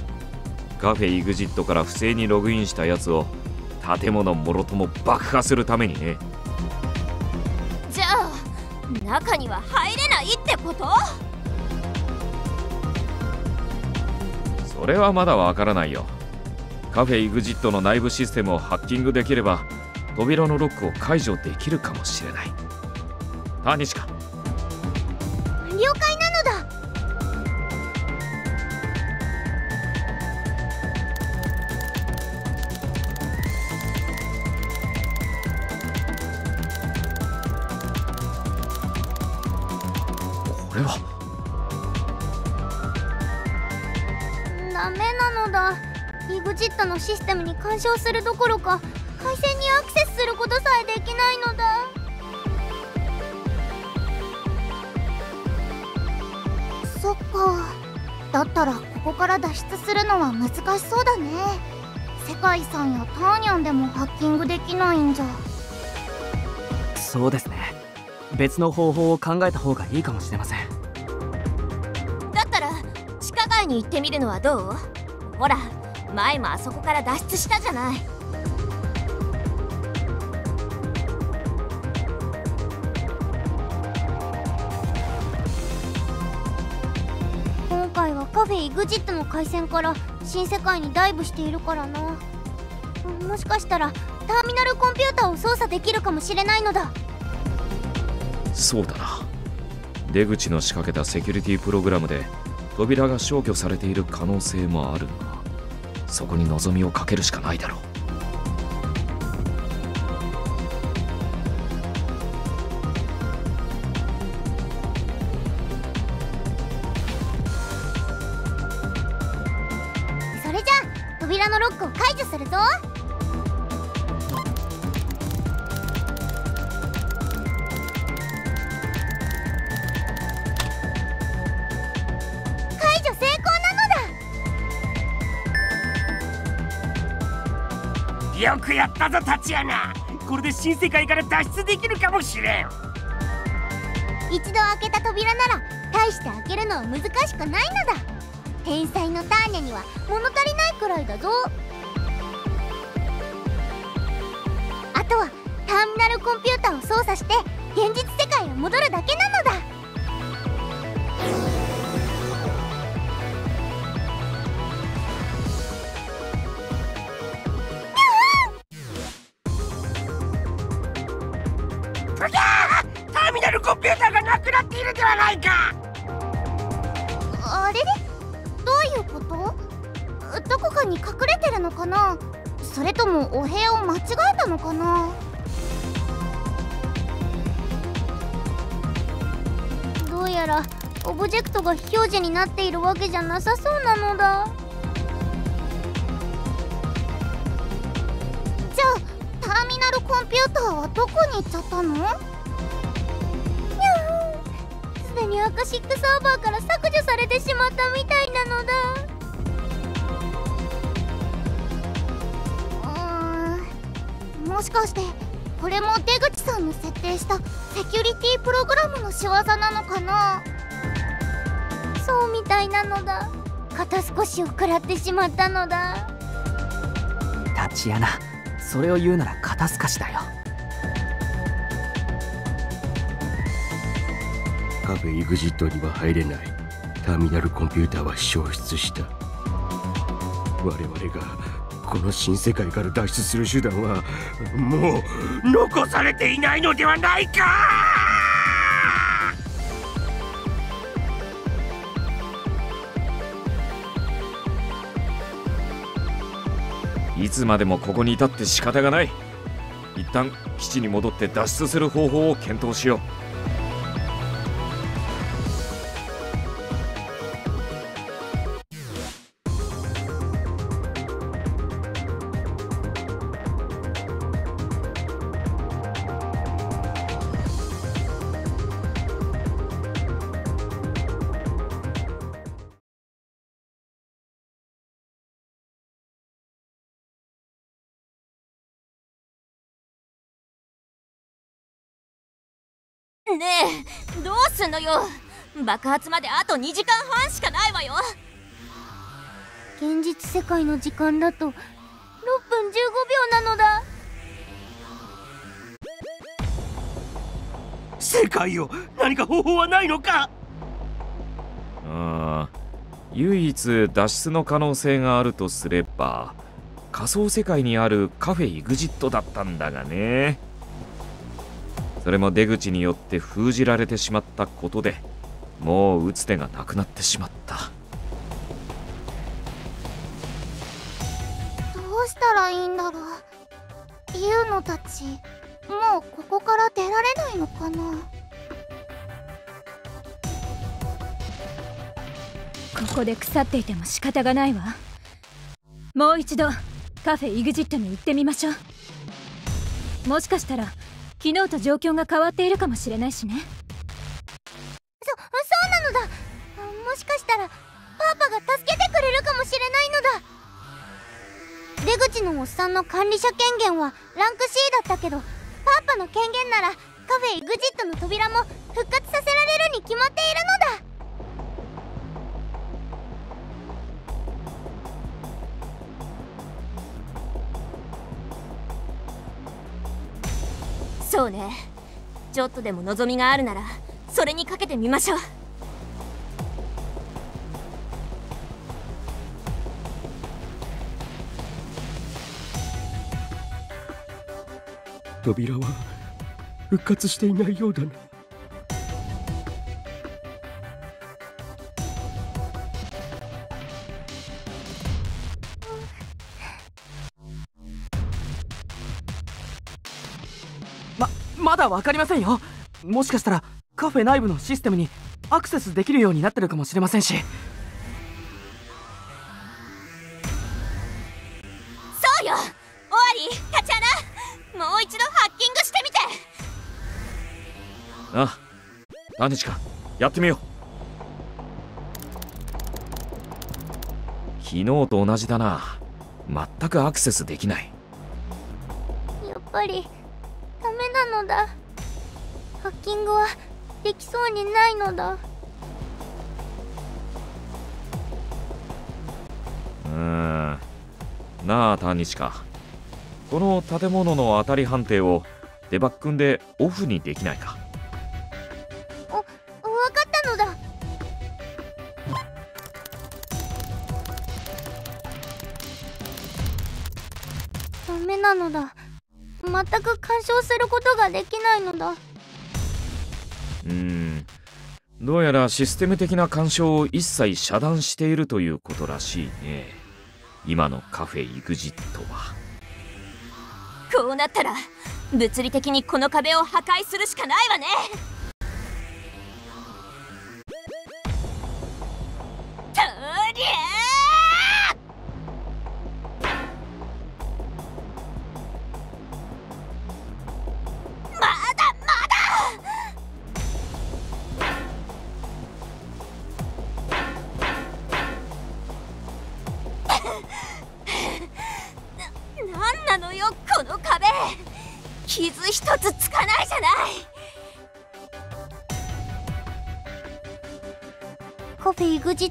カフェ EXIT から不正にログインしたやつを建物もろとも爆破するためにね。
じゃあ中には入れないってこと？
それはまだわからないよ。カフェ EXIT の内部システムをハッキングできれば扉のロックを解除できるかもしれない。タニシカ
システムに干渉するどころか回線にアクセスすることさえできないのだ。そっか。だったらここから脱出するのは難しそうだね。世界遺産やターニャンでもハッキングできないんじゃ。
そうですね。別の方法を考えた方がいいかもしれません。
だったら地下街に行ってみるのはどう？ほら前もあそこから脱出したじゃない。
今回はカフェ EXIT の回線から新世界にダイブしているからな。もしかしたらターミナルコンピューターを操作できるかもしれないのだ。
そうだな。出口の仕掛けたセキュリティプログラムで扉が消去されている可能性もある。がそこに望みをかけるしかないだろう。
新世界から脱出できるかもしれん。
一度開けた扉なら大して開けるのは難しくないのだ。天才のターニャには物足りないくらいだぞ。あとはターミナルコンピューターを操作して現実世界へ戻るだけなのだ。
くなっているではないか。
あれ？れどういうこと？どこかに隠れてるのかな？それともお部屋を間違えたのかな？どうやらオブジェクトが非表示になっているわけじゃなさそうなのだ。じゃあターミナルコンピューターはどこに行っちゃったの？にゃーアカシックサーバーから削除されてしまったみたいなのだ。うーん。もしかしてこれも出口さんの設定したセキュリティプログラムの仕業なのかな？そうみたいなのだ。肩少しを食らってしまったのだ。
タチアナそれを言うなら肩透かしだよ。
カフェ EXIT には入れない。ターミナルコンピューターは消失した。我々がこの新世界から脱出する手段はもう残されていないのではないか！
いつまでもここにいたって仕方がない。一旦基地に戻って脱出する方法を検討しよう。
すんのよ。爆発まであと2時間半しかないわよ。
現実世界の時間だと6分15秒なのだ。
世界よ。何か方法はないのか？
ああ唯一脱出の可能性があるとすれば仮想世界にあるカフェイグジットだったんだがねそれも出口によって封じられてしまったことでもう打つ手がなくなってしまった。
どうしたらいいんだろう？ユーノたちもうここから出られないのかな？
ここで腐っていても仕方がないわ。もう一度カフェイグジットに行ってみましょう。もしかしたら昨日と状況が変わっているかもしれないしね。
そそうなのだ。もしかしたらパパが助けてくれるかもしれないのだ。出口のおっさんの管理者権限はランク C だったけどパパの権限ならカフェエグジットの扉も復活させられるに決まっているのだ。
そうね。ちょっとでも望みがあるならそれにかけてみましょう。
扉は復活していないようだな
だ分かりませんよ。もしかしたらカフェ内部のシステムにアクセスできるようになってるかもしれませんし。
そうよ。オアリータチアナもう一度ハッキングしてみて。
あ何日か。やってみよう。昨日と同じだな。全くアクセスできない。
やっぱりのだ。ハッキングはできそうにないのだ。
うん。なあタニチカ。この建物の当たり判定をデバッグンでオフにできないか。
することができないのだ。
うーん。どうやらシステム的な干渉を一切遮断しているということらしいね。今のカフェイグジットは。
こうなったら物理的にこの壁を破壊するしかないわね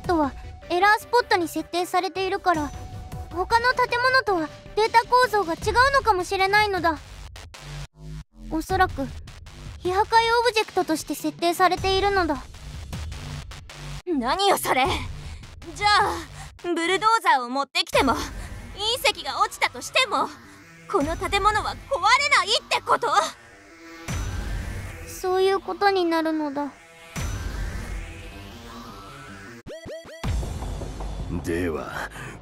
トはエラースポットに設定されているから他の建物とはデータ構造が違うのかもしれないのだ。おそらく非破壊オブジェクトとして設定されているのだ。
何よそれ。じゃあブルドーザーを持ってきても隕石が落ちたとしてもこの建物は壊れないってこと？
そういうことになるのだ
では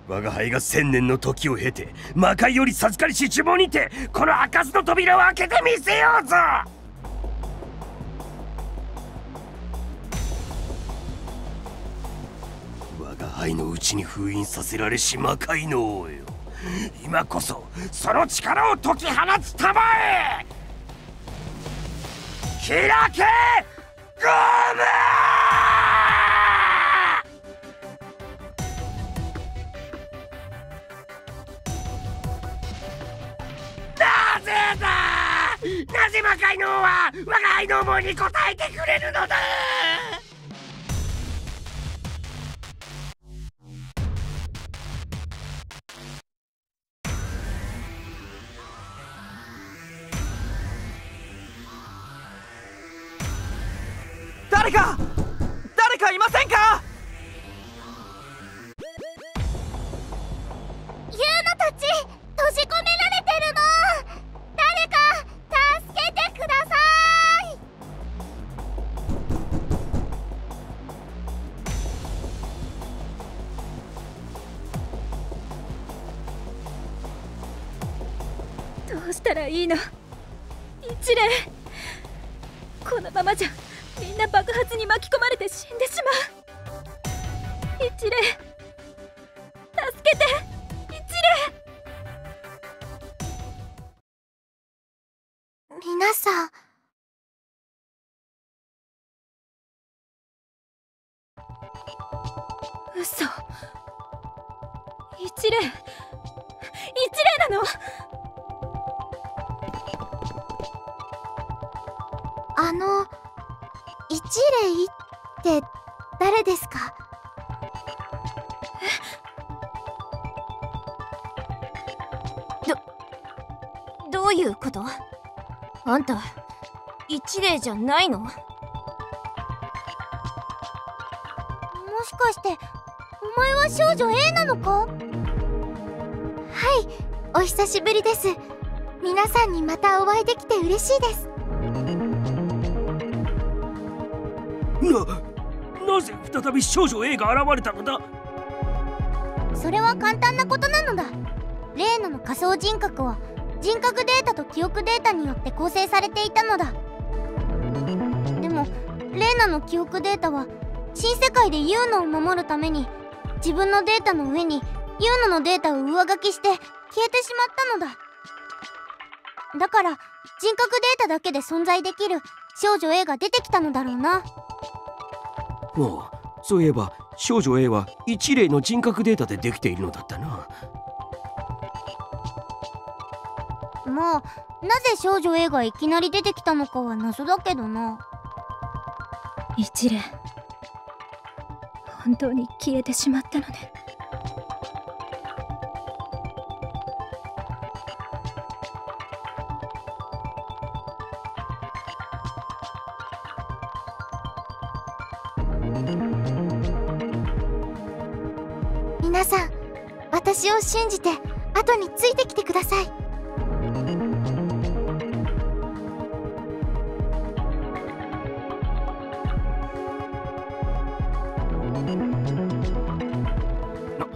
我が輩が千年の時を経て魔界より授かりし呪文にてこの開かずの扉を開けてみせようぞ!我が輩のうちに封印させられし魔界の王よ。今こそその力を解き放つたまえ開け!ゴム!だ
なぜ魔界の王は我が愛の思いに応えてくれるのだ
誰か誰かいませんか？
ユーノたち閉じ込め
うしたらいいの？一礼。このままじゃみんな爆発に巻き込まれて死んでしまう。一礼。助けて。一礼。
皆さん。
嘘。一礼。一礼なの？
あの一礼って誰ですか？
どういうこと？あんた一例じゃないの？
もしかしてお前は少女 A なのか？はいお久しぶりです。皆さんにまたお会いできて嬉しいです。
再び少女 A が現れたのだ。
それは簡単なことなのだ。レーナの仮想人格は人格データと記憶データによって構成されていたのだ。でもレーナの記憶データは新世界でユーノを守るために自分のデータの上にユーノのデータを上書きして消えてしまったのだ。だから人格データだけで存在できる少女 A が出てきたのだろうな。
おうそういえば少女 A は一例の人格データでできているのだったな。
まあなぜ少女 A がいきなり出てきたのかは謎だけどな。
一礼本当に消えてしまったのね
信じて後についてきてください。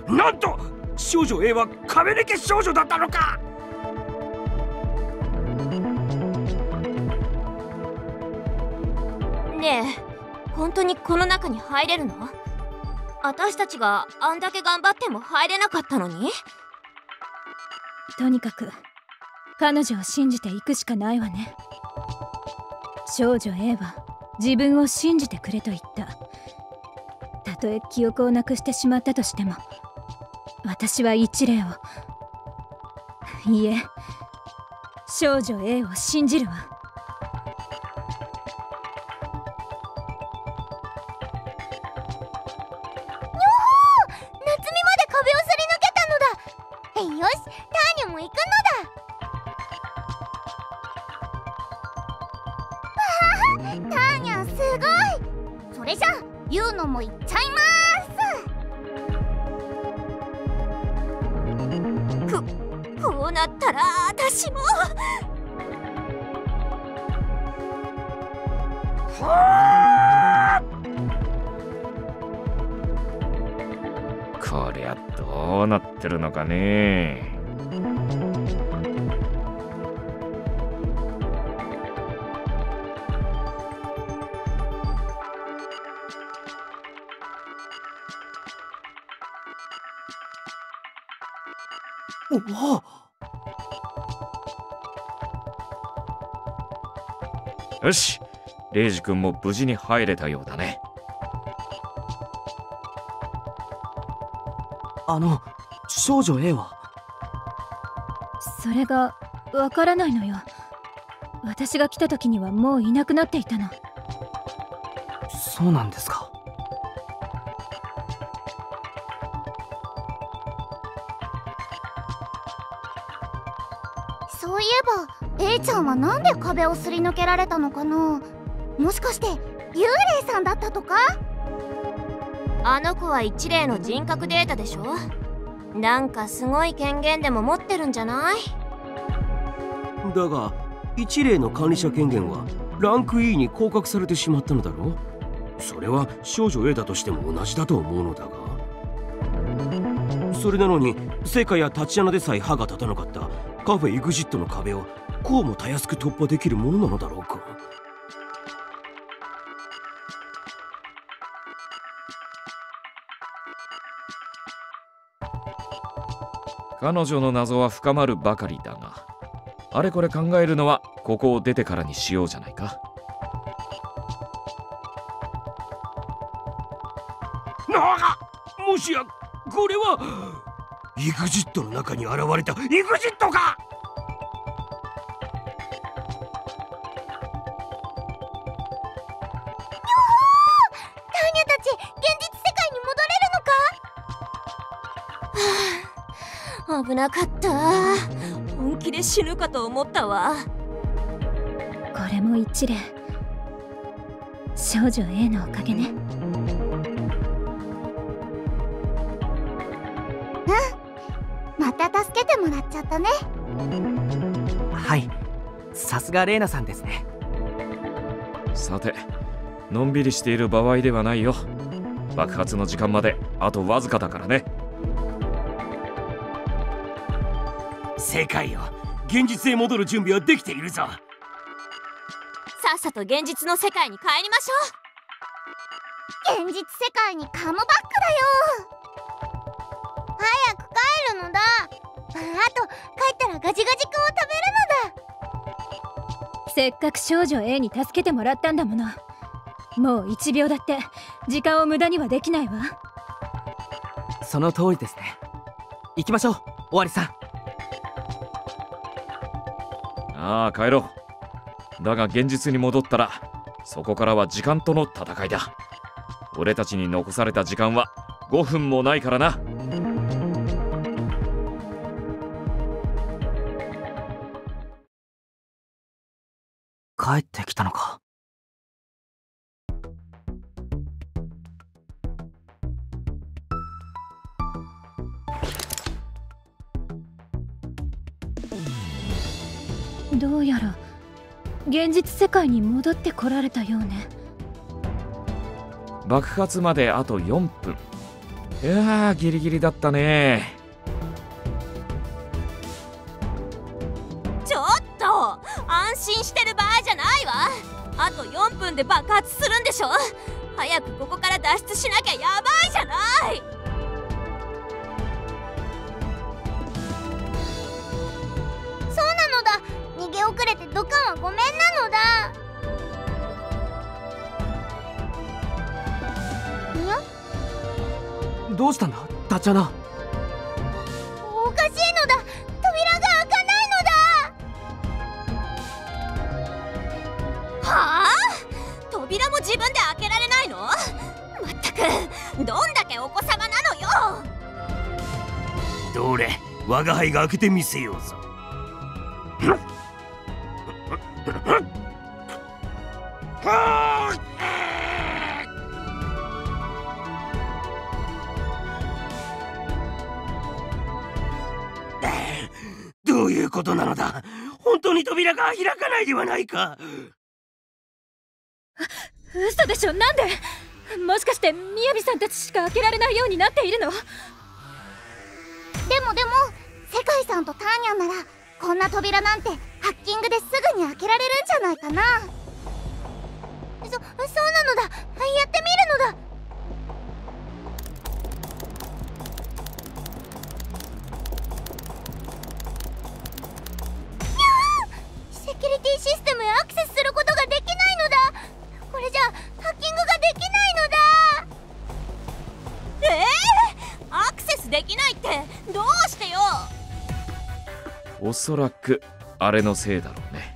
ななんと少女 A は壁抜け少女だったのか。
ねえ本当にこの中に入れるの？私たちがあんだけ頑張っても入れなかったのに？
とにかく彼女を信じていくしかないわね。少女 A は自分を信じてくれと言った。たとえ記憶をなくしてしまったとしても私は一例を。いいえ少女 A を信じるわ。
れじゃユーノも行っちゃいます
こうなったら私も
こりゃどうなってるのかね。よし。レイジ君も無事に入れたようだね。
あの少女 A は？
それがわからないのよ。私が来た時にはもういなくなっていたの。
そうなんですか。
そういえば A ちゃんはなんで壁をすり抜けられたのかな？もしかして幽霊さんだったとか？
あの子は一例の人格データでしょ？なんかすごい権限でも持ってるんじゃない？
だが一例の管理者権限はランク E に降格されてしまったのだろう？それは少女 A だとしても同じだと思うのだが？それなのに世界やタチアナでさえ歯が立たなかったカフェ EXIT の壁をこうもたやすく突破できるものなのだろうか。
彼女の謎は深まるばかりだがあれこれ考えるのはここを出てからにしようじゃないか。
なあもしやこれは EXIT の中に現れた EXIT か
危なかった。本気で死ぬかと思ったわ。
これも一例。少女 A のおかげね。
また助けてもらっちゃったね。
はい。さすがレイナさんですね。
さてのんびりしている場合ではないよ。爆発の時間まであとわずかだからね
世界よ。現実へ戻る準備はできているぞ。
さっさと現実の世界に帰りましょ
現実世界にカムバックだよ。早く帰るのだ。ああと帰ったらガジガジ君を食べるのだ。
せっかく少女 A に助けてもらったんだもの。もう1秒だって時間を無駄にはできないわ。
その通りですね。行きましょう。終わりさ。ん
ああ帰ろう。だが現実に戻ったらそこからは時間との戦いだ。俺たちに残された時間は5分もないからな。
帰ってきたのか。
うやら現実世界に戻ってこられたようね。
爆発まであと4分。いやーギリギリだったね。
うちょっと安心してる場合じゃないわ。あと4分で爆発するんでしょ。早くここから脱出しなきゃやばい
ドカンはごめんなのだ。ん
どうしたんだダチャナ。
おかしいのだ。扉が開かないのだ。
はあ？扉も自分で開けられないの？まったくどんだけお子様なのよ。
どれ我が輩が開けてみせようぞないではないか。
嘘でしょ？なんで？もしかしてみやびさんたちしか開けられないようになっているの？
でもでも世界さんとターニャンならこんな扉なんてハッキングですぐに開けられるんじゃないかな。そそうなのだ。やってみるのだ IT システムへアクセスすることができないのだ。これじゃハッキングができないのだ。
ええー、アクセスできないってどうしてよ？
おそらくあれのせいだろうね。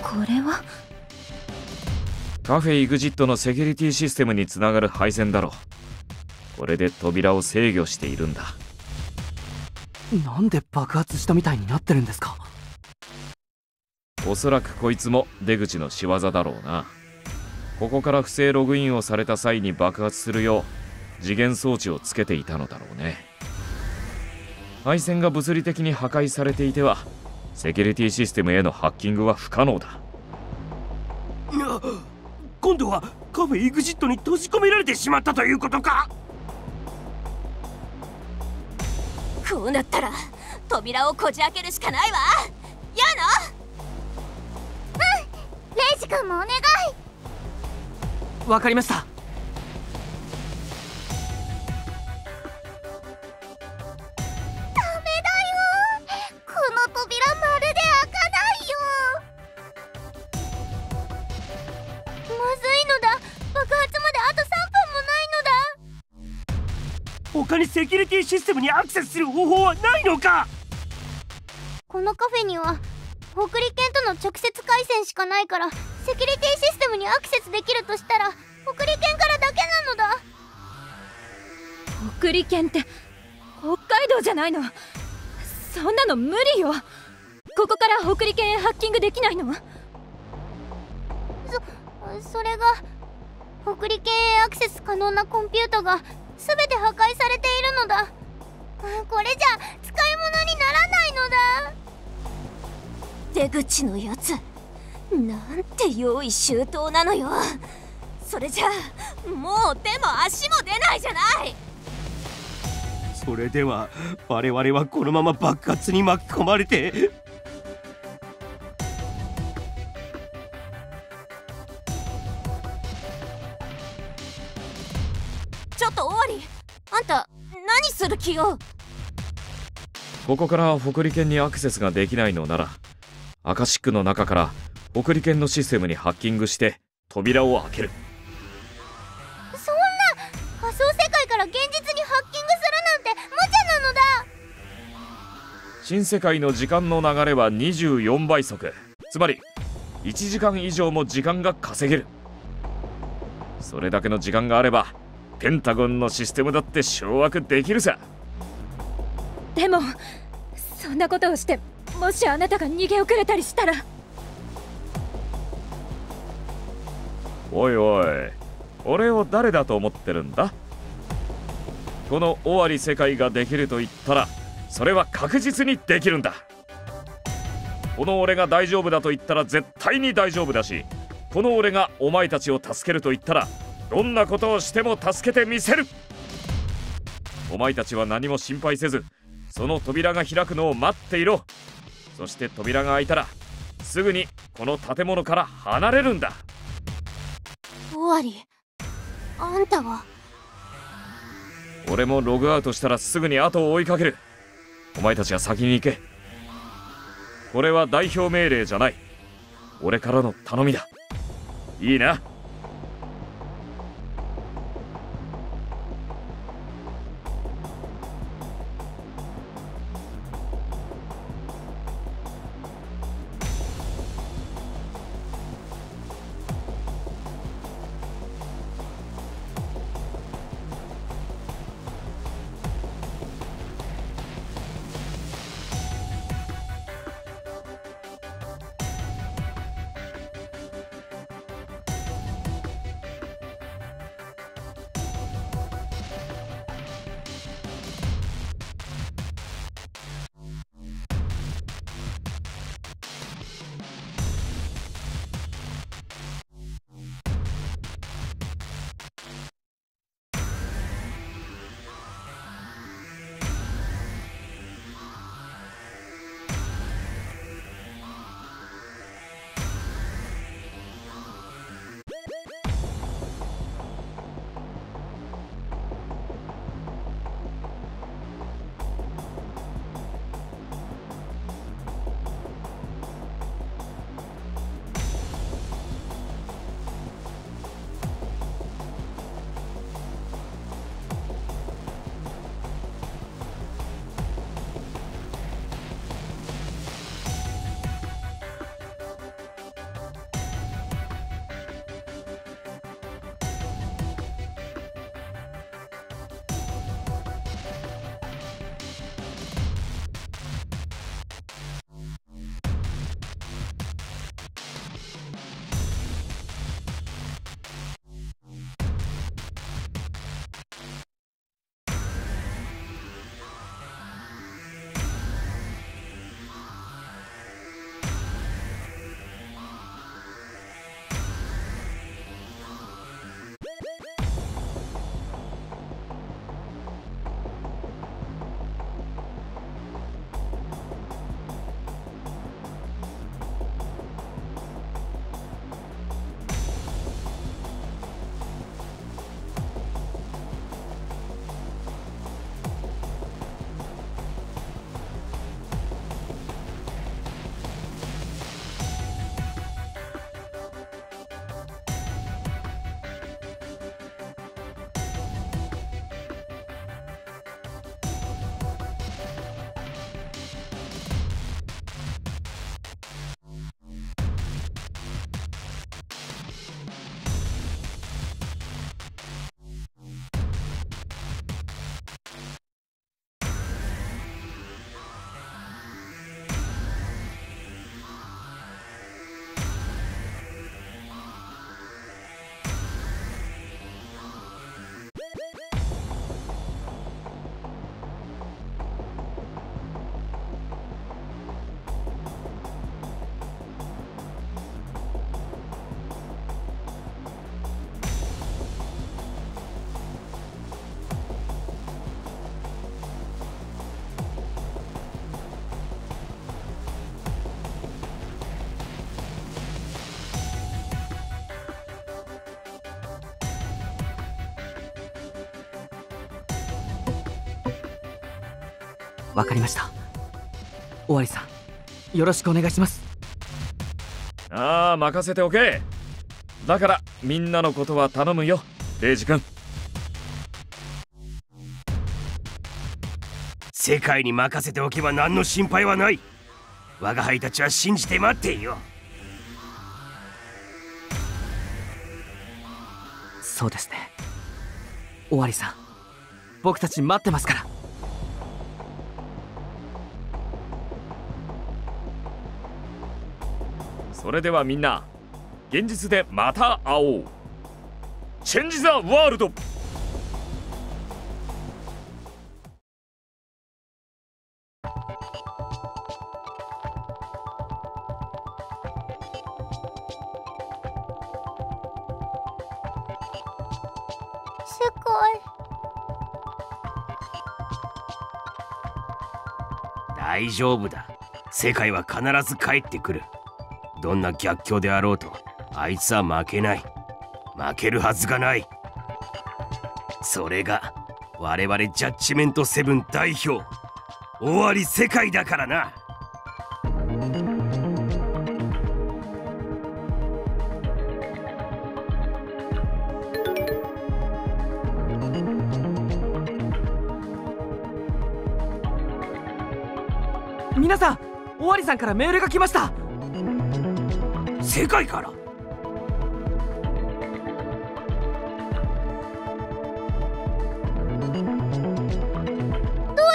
これは？カフェイグジットのセキュリティシステムにつながる配線だろう。これで扉を制御しているんだ。
なんで爆発したみたいになってるんですか？
おそらくこいつも出口の仕業だろうな。ここから不正ログインをされた際に爆発するよう次元装置をつけていたのだろうね。配線が物理的に破壊されていてはセキュリティシステムへのハッキングは不可能だ。
な今度はカフェ EXIT に閉じ込められてしまったということか？
こうなったら扉をこじ開けるしかないわ。や
レイジ君もお願い。
わかりました
他にセキュリティシステムにアクセスする方法はないのか？
このカフェには北利犬との直接回線しかないからセキュリティシステムにアクセスできるとしたら北利犬からだけなのだ。
北利犬って北海道じゃないの？そんなの無理よ。ここから北利犬へハッキングできないの？
それが北利犬へアクセス可能なコンピュータが全て破壊されているのだ。これじゃ使い物にならないのだ。
出口のやつ。なんて用意周到なのよ。それじゃあもう手も足も出ないじゃない。
それでは我々はこのまま爆発に巻き込まれて
ょっと終わり。あんた何する気よ？
ここから北利犬にアクセスができないのならアカシックの中から北利犬のシステムにハッキングして扉を開ける。
そんな仮想世界から現実にハッキングするなんて無茶なのだ。
新世界の時間の流れは24倍速。つまり1時間以上も時間が稼げる。それだけの時間があればペンタゴンのシステムだって掌握できるさ。
でもそんなことをしてもしあなたが逃げ遅れたりしたら。
おいおい俺を誰だと思ってるんだ？この尾張世界ができると言ったらそれは確実にできるんだ。この俺が大丈夫だと言ったら絶対に大丈夫だしこの俺がお前たちを助けると言ったらどんなことをしても助けてみせる。お前たちは何も心配せずその扉が開くのを待っていろ。そして扉が開いたらすぐにこの建物から離れるんだ。
終わり。あんたは？
俺もログアウトしたらすぐに後を追いかける。お前たちは先に行け。これは代表命令じゃない。俺からの頼みだ。いいな？
わかりました。尾張さんよろしくお願いします。
ああ任せておけ。だからみんなのことは頼むよレイジ君。
世界に任せておけば何の心配はない。我が輩たちは信じて待っていよ
そうですね。尾張さん僕たち待ってますから
それではみんな現実でまた会おう。チェンジ・ザ・ワールド
世界
大丈夫だ。世界は必ず帰ってくるどんな逆境であろうとあいつは負けない。負けるはずがない。それが我々ジャッジメントセブン代表終わり世界だからな。
皆さん尾張さんからメールが来ました。
世界から。
どう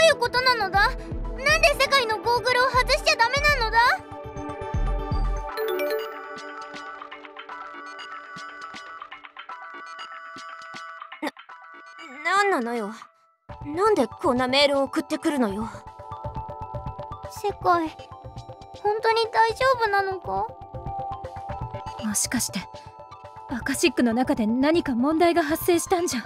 いうことなのだ？なんで世界のゴーグルを外しちゃダメなのだ？
なんなのよ？なんでこんなメールを送ってくるのよ？
世界本当に大丈夫なのか？
もしかしてアカシックの中で何か問題が発生したんじゃ？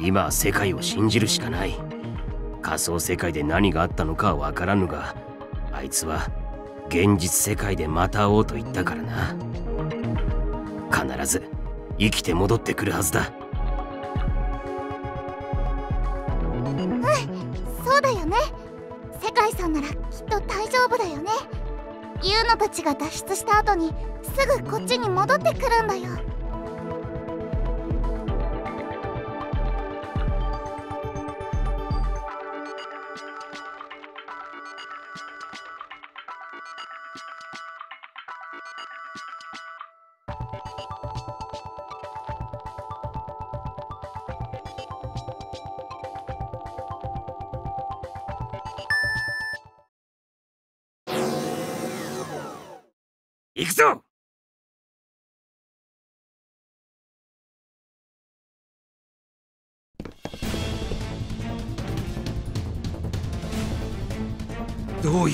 今は世界を信じるしかない。仮想世界で何があったのかは分からぬがあいつは現実世界でまた会おうと言ったからな。必ず生きて戻ってくるはずだ。
うんそうだよね。世界さんならきっと大丈夫だよね。ユーノたちが脱出した後にすぐこっちに戻ってくるんだよ。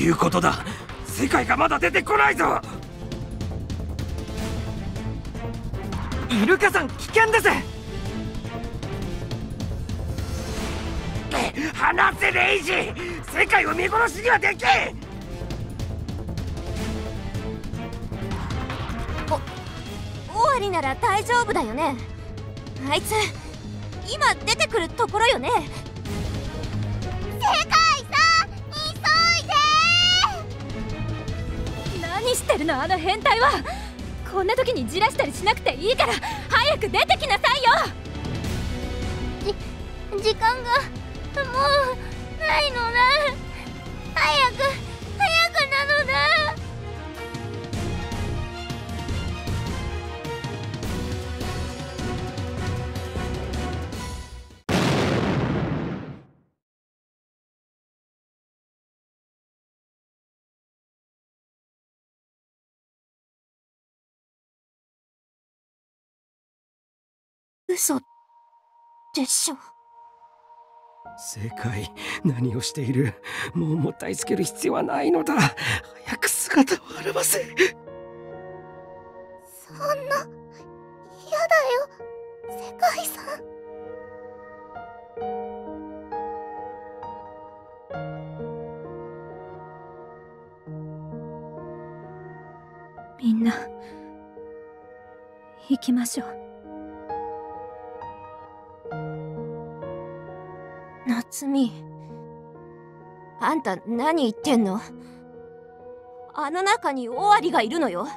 いうことだ。世界がまだ出てこないぞ。
イルカさん危険です。
離せレイジ。世界を見殺しにはできん。
尾張なら大丈夫だよね。あいつ今出てくるところよね。
してるのあの変態は。こんな時にじらしたりしなくていいから。早く出てきなさいよ。
じ時間がもうないのね。早く。
嘘でしょ？
正解何をしている？もうもったいつける必要はないのだ。早く姿を現せ。
そんな嫌だよ。世界さん。
みんな行きましょう。
夏美。あんた何言ってんの？あの中に尾張がいるのよ。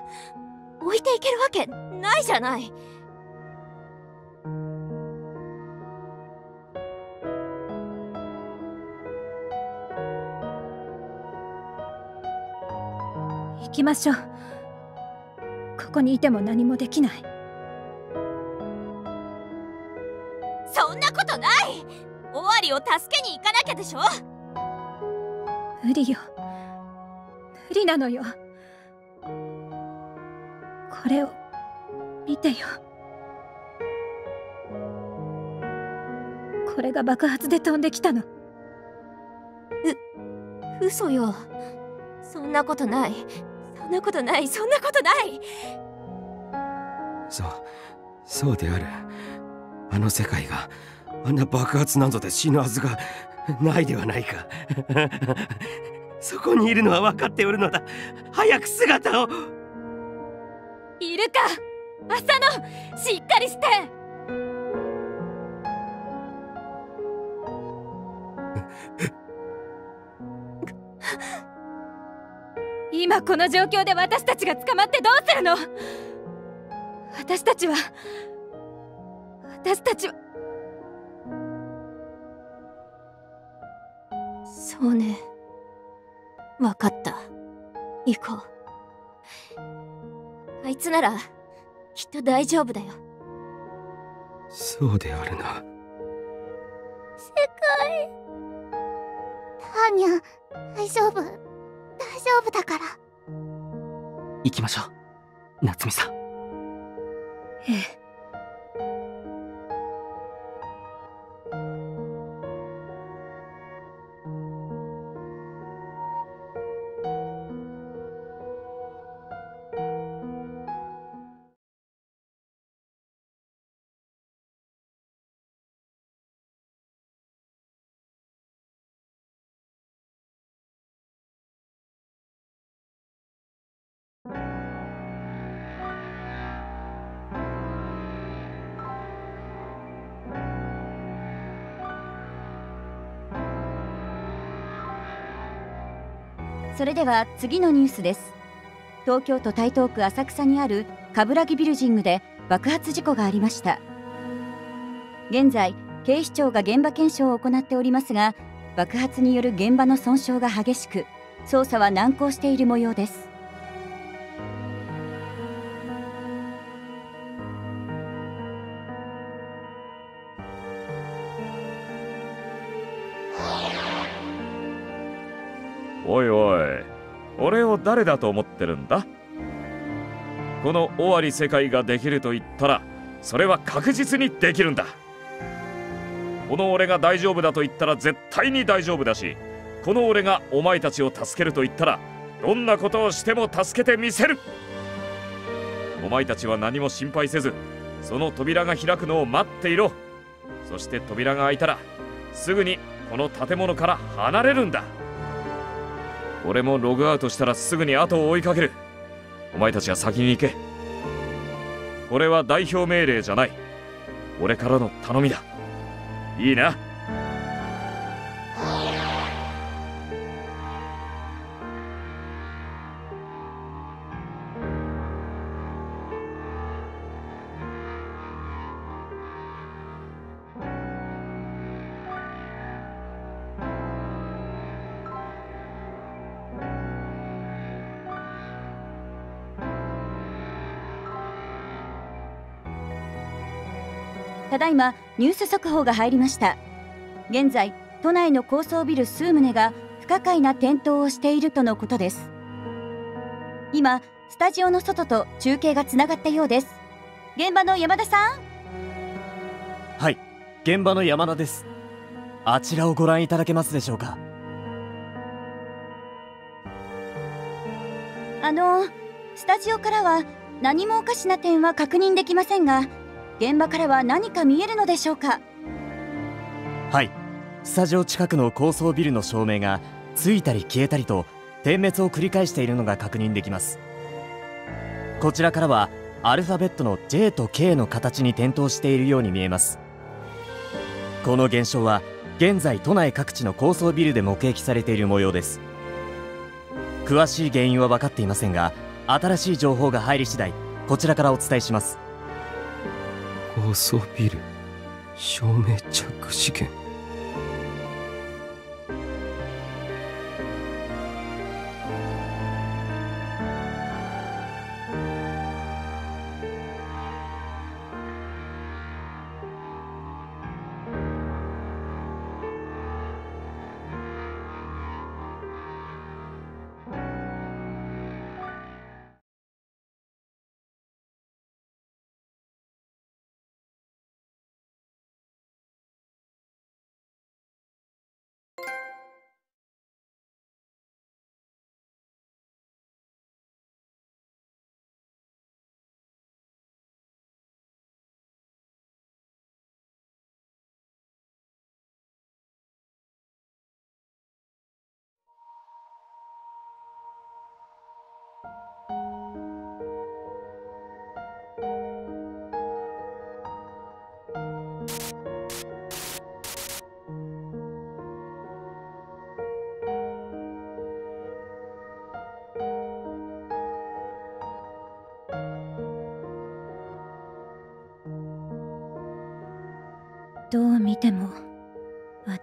置いていけるわけないじゃない。
行きましょう。ここにいても何もできない。
尾張を助けに行かなきゃでしょ？
無理よ無理なのよ。これを見てよ。これが爆発で飛んできたの。
嘘よ。そんなことない。そんなことない。そんなことない。
そうそうである。あの世界があんな爆発などで死ぬはずがないではないか。そこにいるのは分かっておるのだ。早く姿を。
いるか。浅野しっかりして。今この状況で私たちが捕まってどうするの？私たちは私たちは
そうね。わかった。行こう。あいつならきっと大丈夫だよ。
そうであるな。
世界ターニャ大丈夫。大丈夫だから。
行きましょう。夏美さん。
ええ
それでは次のニュースです。東京都台東区浅草にある冠城ビルジングで爆発事故がありました。現在警視庁が現場検証を行っておりますが爆発による現場の損傷が激しく捜査は難航している模様です。
誰だと思ってるんだ?この尾張世界ができると言ったらそれは確実にできるんだ。この俺が大丈夫だと言ったら絶対に大丈夫だしこの俺がお前たちを助けると言ったらどんなことをしても助けてみせる。お前たちは何も心配せずその扉が開くのを待っていろ。そして扉が開いたらすぐにこの建物から離れるんだ。俺もログアウトしたらすぐに後を追いかける。お前たちが先に行け。これは代表命令じゃない。俺からの頼みだ。いいな。
ただいまニュース速報が入りました。現在都内の高層ビル数棟が不可解な転倒をしているとのことです。今スタジオの外と中継がつながったようです。現場の山田さん？
はい現場の山田です。あちらをご覧いただけますでしょうか？
あのスタジオからは何もおかしな点は確認できませんが現場からは何か見えるのでしょうか？
はい。スタジオ近くの高層ビルの照明がついたり消えたりと点滅を繰り返しているのが確認できます。こちらからはアルファベットの J と K の形に点灯しているように見えます。この現象は現在都内各地の高層ビルで目撃されている模様です。詳しい原因は分かっていませんが新しい情報が入り次第こちらからお伝えします。
高層ビル照明着火事件。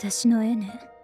私の絵ね。